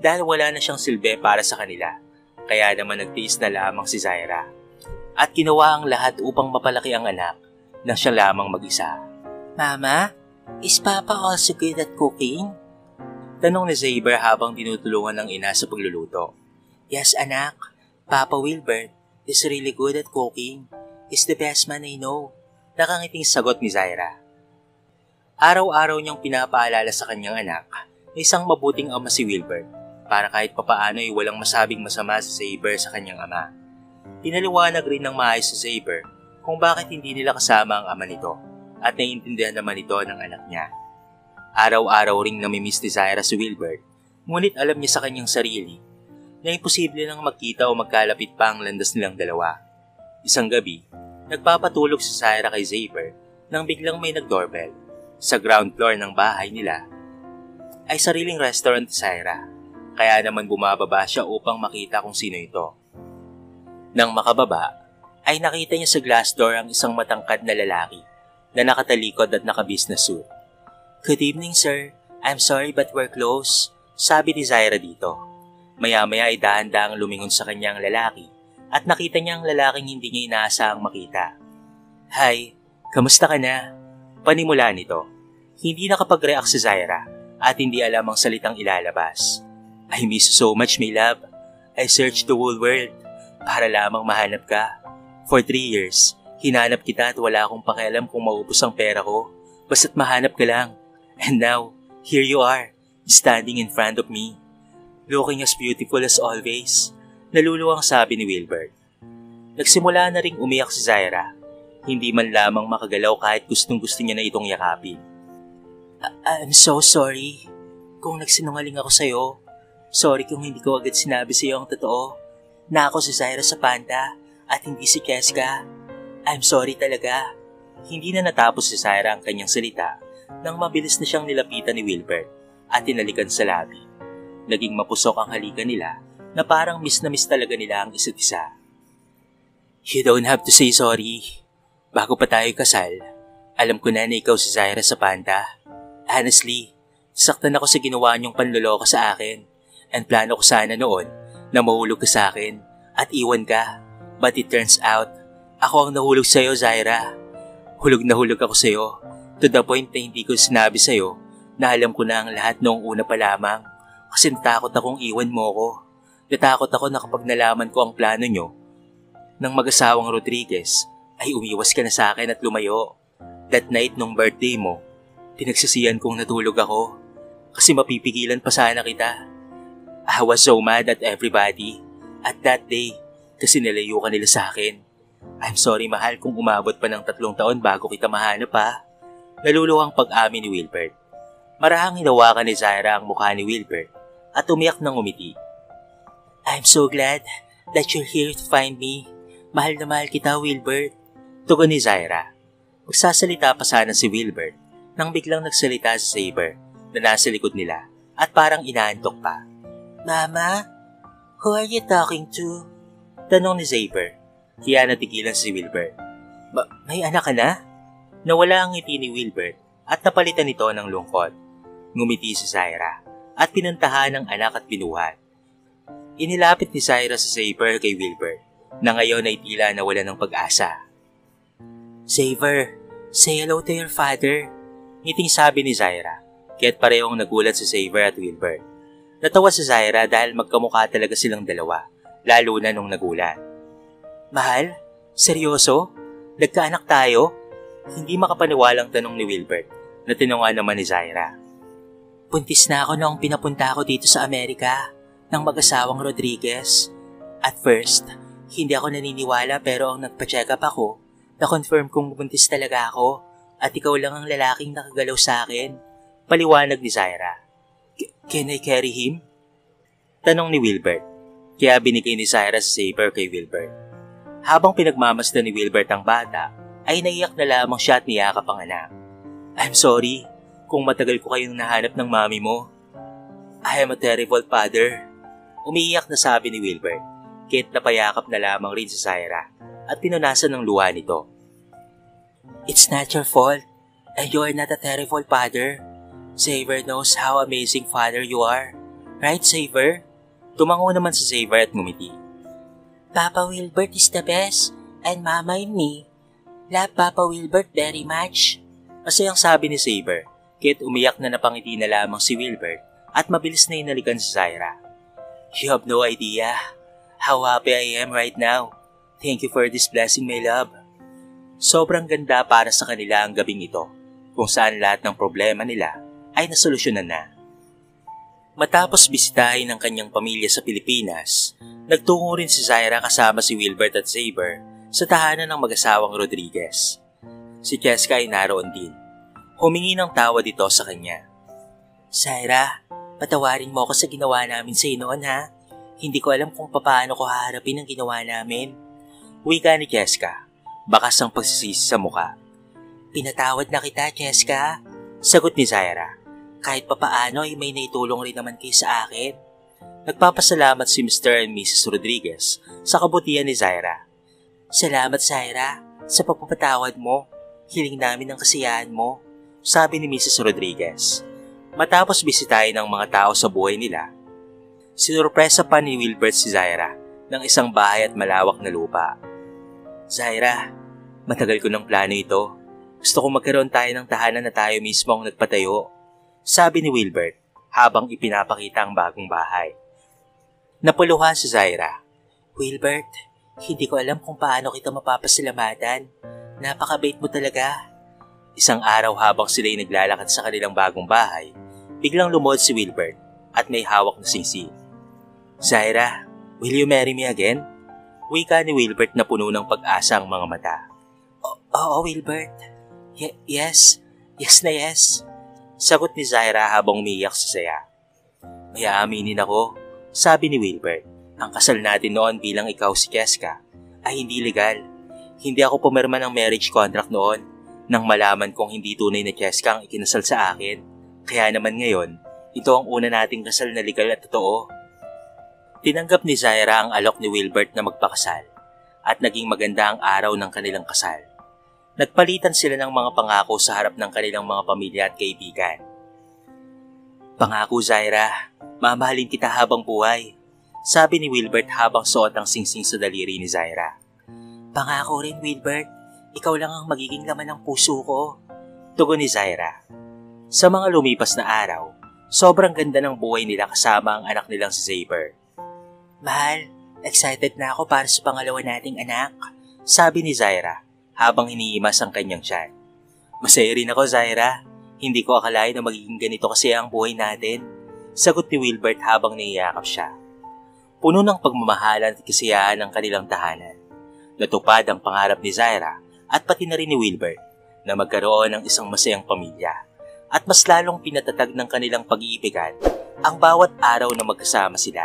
dahil wala na siyang silbi para sa kanila. Kaya naman nagtiis na lamang si Zaira. At ginawa ang lahat upang mapalaki ang anak na siya lamang mag-isa. Mama, is Papa also good at cooking? Tanong ni Zaber habang tinutulungan ng ina sa pagluluto. Yes, anak. Papa Wilbert is really good at cooking. He's the best man I know. Nakangiting sagot ni Zaira. Araw-araw niyang pinapaalala sa kanyang anak na isang mabuting ama si Wilbert para kahit papaano ay walang masabing masama sa Saber sa kanyang ama. Pinaliwanag rin ng maayos sa Saber kung bakit hindi nila kasama ang ama nito at naiintindihan naman ito ng anak niya. Araw-araw ring namimiss ni Zaira si Wilbert, ngunit alam niya sa kanyang sarili na imposible nang magkita o magkalapit pa ang landas nilang dalawa. Isang gabi, nagpapatulog si Zaira kay Zaber nang biglang may nag-doorbell. Sa ground floor ng bahay nila ay sariling restaurant ni Zaira kaya naman bumababa siya upang makita kung sino ito. Nang makababa, ay nakita niya sa glass door ang isang matangkad na lalaki na nakatalikod at naka-business suit. Good evening, sir. I'm sorry but we're closed. Sabi ni Zaira dito. Maya-maya ay dahan-dahang lumingon sa kanyang lalaki at nakita niya ang lalaking hindi niya inaasahang makita. Hi, kamusta ka na? Panimula nito. Hindi nakapag-react si Zaira at hindi alam ang salitang ilalabas. I miss you so much, my love. I searched the whole world para lamang mahanap ka. For three years, hinanap kita at wala akong pakialam kung maubos ang pera ko. Basta't mahanap ka lang. And now, here you are, standing in front of me. Looking as beautiful as always. Naluluwang sabi ni Wilbert. Nagsimula na ring umiyak si Zaira. Hindi man lamang makagalaw kahit gustong gusto niya na itong yakapin. I'm so sorry kung nagsinungaling ako sa'yo. Sorry kung hindi ko agad sinabi sa iyo ang totoo na ako si Zaira sa Panda at hindi si Keska. I'm sorry talaga. Hindi na natapos si Zaira ang kanyang salita nang mabilis na siyang nilapitan ni Wilbert at tinalikan sa labi. Naging mapusok ang halikan nila na parang miss na miss talaga nila ang isa't isa. You don't have to say sorry. Bago pa tayo kasal, alam ko na na ikaw si Zaira sa Panda. Honestly, saktan ako sa ginawa niyong panloloko sa akin. And plano ko sana noon na mahulog ka sa akin at iwan ka. But it turns out, ako ang nahulog sa'yo, Zaira. Hulog na hulog ako sa'yo to the point na hindi ko sinabi sa'yo na alam ko na ang lahat noong una pa lamang kasi natakot akong iwan mo ko. Natakot ako na kapag nalaman ko ang plano nyo ng mag-asawang Rodriguez ay umiwas ka na sa akin at lumayo. That night nung birthday mo, pinagsasiyan kong natulog ako kasi mapipigilan pa sana kita. I was so mad at everybody at that day kasi nilayo ka nila sa akin. I'm sorry mahal kung umabot pa ng tatlong taon bago kita mahanap pa. Naluluwang pag-amin ni Wilbert. Marahang hinawakan ni Zaira ang mukha ni Wilbert at umiyak ng umiti. I'm so glad that you're here to find me. Mahal na mahal kita, Wilbert. Tugon ni Zaira. Magsasalita pa sana si Wilbert nang biglang nagsalita si Saber na nasa likod nila at parang inaantok pa. Mama, who are you talking to? Tanong ni Saber. Kaya natigilan si Wilbert. Ba, may anak ka na? Nawala ang ngiti ni Wilbert at napalitan nito ng lungkot. Ngumiti si Zaira at pinuntahan ng anak at binuhat. Inilapit ni Zaira sa Saber kay Wilbert na ngayon ay tila nawala ng pag-asa. Saber, say hello to your father. Ngiting sabi ni Zaira, kaya't parehong nagulat si Saber at Wilbert. Natawa si Zaira dahil magkamukha talaga silang dalawa, lalo na nung nagulat. Mahal? Seryoso? Nagkaanak tayo? Hindi makapaniwalang tanong ni Wilbert na tinungan naman ni Zaira. Puntis na ako noong pinapunta ako dito sa Amerika ng mag-asawang Rodriguez. At first, hindi ako naniniwala pero ang nagpa-check up ako, na-confirm kong buntis talaga ako at ikaw lang ang lalaking nakagalaw sa akin. Paliwanag ni Zaira. Can I carry him? Tanong ni Wilbert. Kaya binigay ni Zaira sa saber kay Wilbert. Habang pinagmamasdan ni Wilbert ang bata, ay naiyak na lamang siya at niyakap ang anak. I'm sorry kung matagal ko kayong nahanap ng mami mo. I am a terrible father. Umiiyak na sabi ni Wilbert, kahit napayakap na lamang rin sa Zaira at pinunasan ng luha nito. It's not your fault and you are not a terrible father. Saver knows how amazing father you are. Right, Saver? Tumango naman sa Saver at ngumiti. Papa Wilbert is the best, and Mama and me love Papa Wilbert very much. Masayang sabi ni Saber, kahit umiyak na napangiti na lamang si Wilbert at mabilis na inalikan si Zaira. You have no idea how happy I am right now. Thank you for this blessing, my love. Sobrang ganda para sa kanila ang gabing ito, kung saan lahat ng problema nila ay nasolusyonan na. Matapos bisitahin ng kanyang pamilya sa Pilipinas, Nagtungo rin si Zaira kasama si Wilbert at Saber sa tahanan ng mag-asawang Rodriguez. Si Cheska ay naroon din. Humingi ng tawad ito sa kanya. Zaira, patawarin mo ako sa ginawa namin sa noon ha. Hindi ko alam kung paano ko haharapin ang ginawa namin. Wika ni Cheska, bakas ang pagsisisi sa muka. Pinatawad na kita, Cheska. Sagot ni Zaira. Kahit papaano ay may naitulong rin naman kayo sa akin. Nagpapasalamat si Mr. and Mrs. Rodriguez sa kabutihan ni Zaira. Salamat Zaira sa pagpapatawad mo. Hiling namin ang kasiyahan mo, sabi ni Mrs. Rodriguez. Matapos bisitahin ng mga tao sa buhay nila, sinurpresa pa ni Wilbert si Zaira ng isang bahay at malawak na lupa. Zaira, matagal ko ng plano ito. Gusto ko magkaroon tayo ng tahanan na tayo mismo ang nagpatayo. Sabi ni Wilbert habang ipinapakita ang bagong bahay. Napuluhan si Zaira. Wilbert, hindi ko alam kung paano kita mapapasalamatan. Napakabait mo talaga. Isang araw habang sila'y naglalakad sa kanilang bagong bahay, biglang lumod si Wilbert at may hawak na singsi. Zaira, will you marry me again? Wika ni Wilbert na puno ng pag-asa ang mga mata. Oo, Wilbert. Y- yes. Yes na yes. Sagot ni Zaira habang umiyak sa saya. May aaminin ako sabi ni Wilbert, ang kasal natin noon bilang ikaw si Keska ay hindi legal. Hindi ako pumirma ng marriage contract noon nang malaman kong hindi tunay na Keska ang ikinasal sa akin. Kaya naman ngayon, ito ang una nating kasal na legal at totoo. Tinanggap ni Zaira ang alok ni Wilbert na magpakasal at naging maganda ang araw ng kanilang kasal. Nagpalitan sila ng mga pangako sa harap ng kanilang mga pamilya at kaibigan. Pangako Zaira, Mamahalin kita habang buhay, sabi ni Wilbert habang suot ang singsing sa daliri ni Zaira. Pangako rin, Wilbert. Ikaw lang ang magiging laman ng puso ko. Tugon ni Zaira. Sa mga lumipas na araw, sobrang ganda ng buhay nila kasama ang anak nilang si Zaber. Mahal, excited na ako para sa pangalawa nating anak. Sabi ni Zaira habang hinihimas ang kanyang tiyan. Masaya rin ako, Zaira. Hindi ko akalain na magiging ganito kasi ang buhay natin. Sagot ni Wilbert habang niyayakap siya. Puno ng pagmamahalan at kasiyahan ng kanilang tahanan. Natupad ang pangarap ni Zaira at pati na rin ni Wilbert na magkaroon ng isang masayang pamilya at mas lalong pinatatag ng kanilang pag-iibigan ang bawat araw na magkasama sila.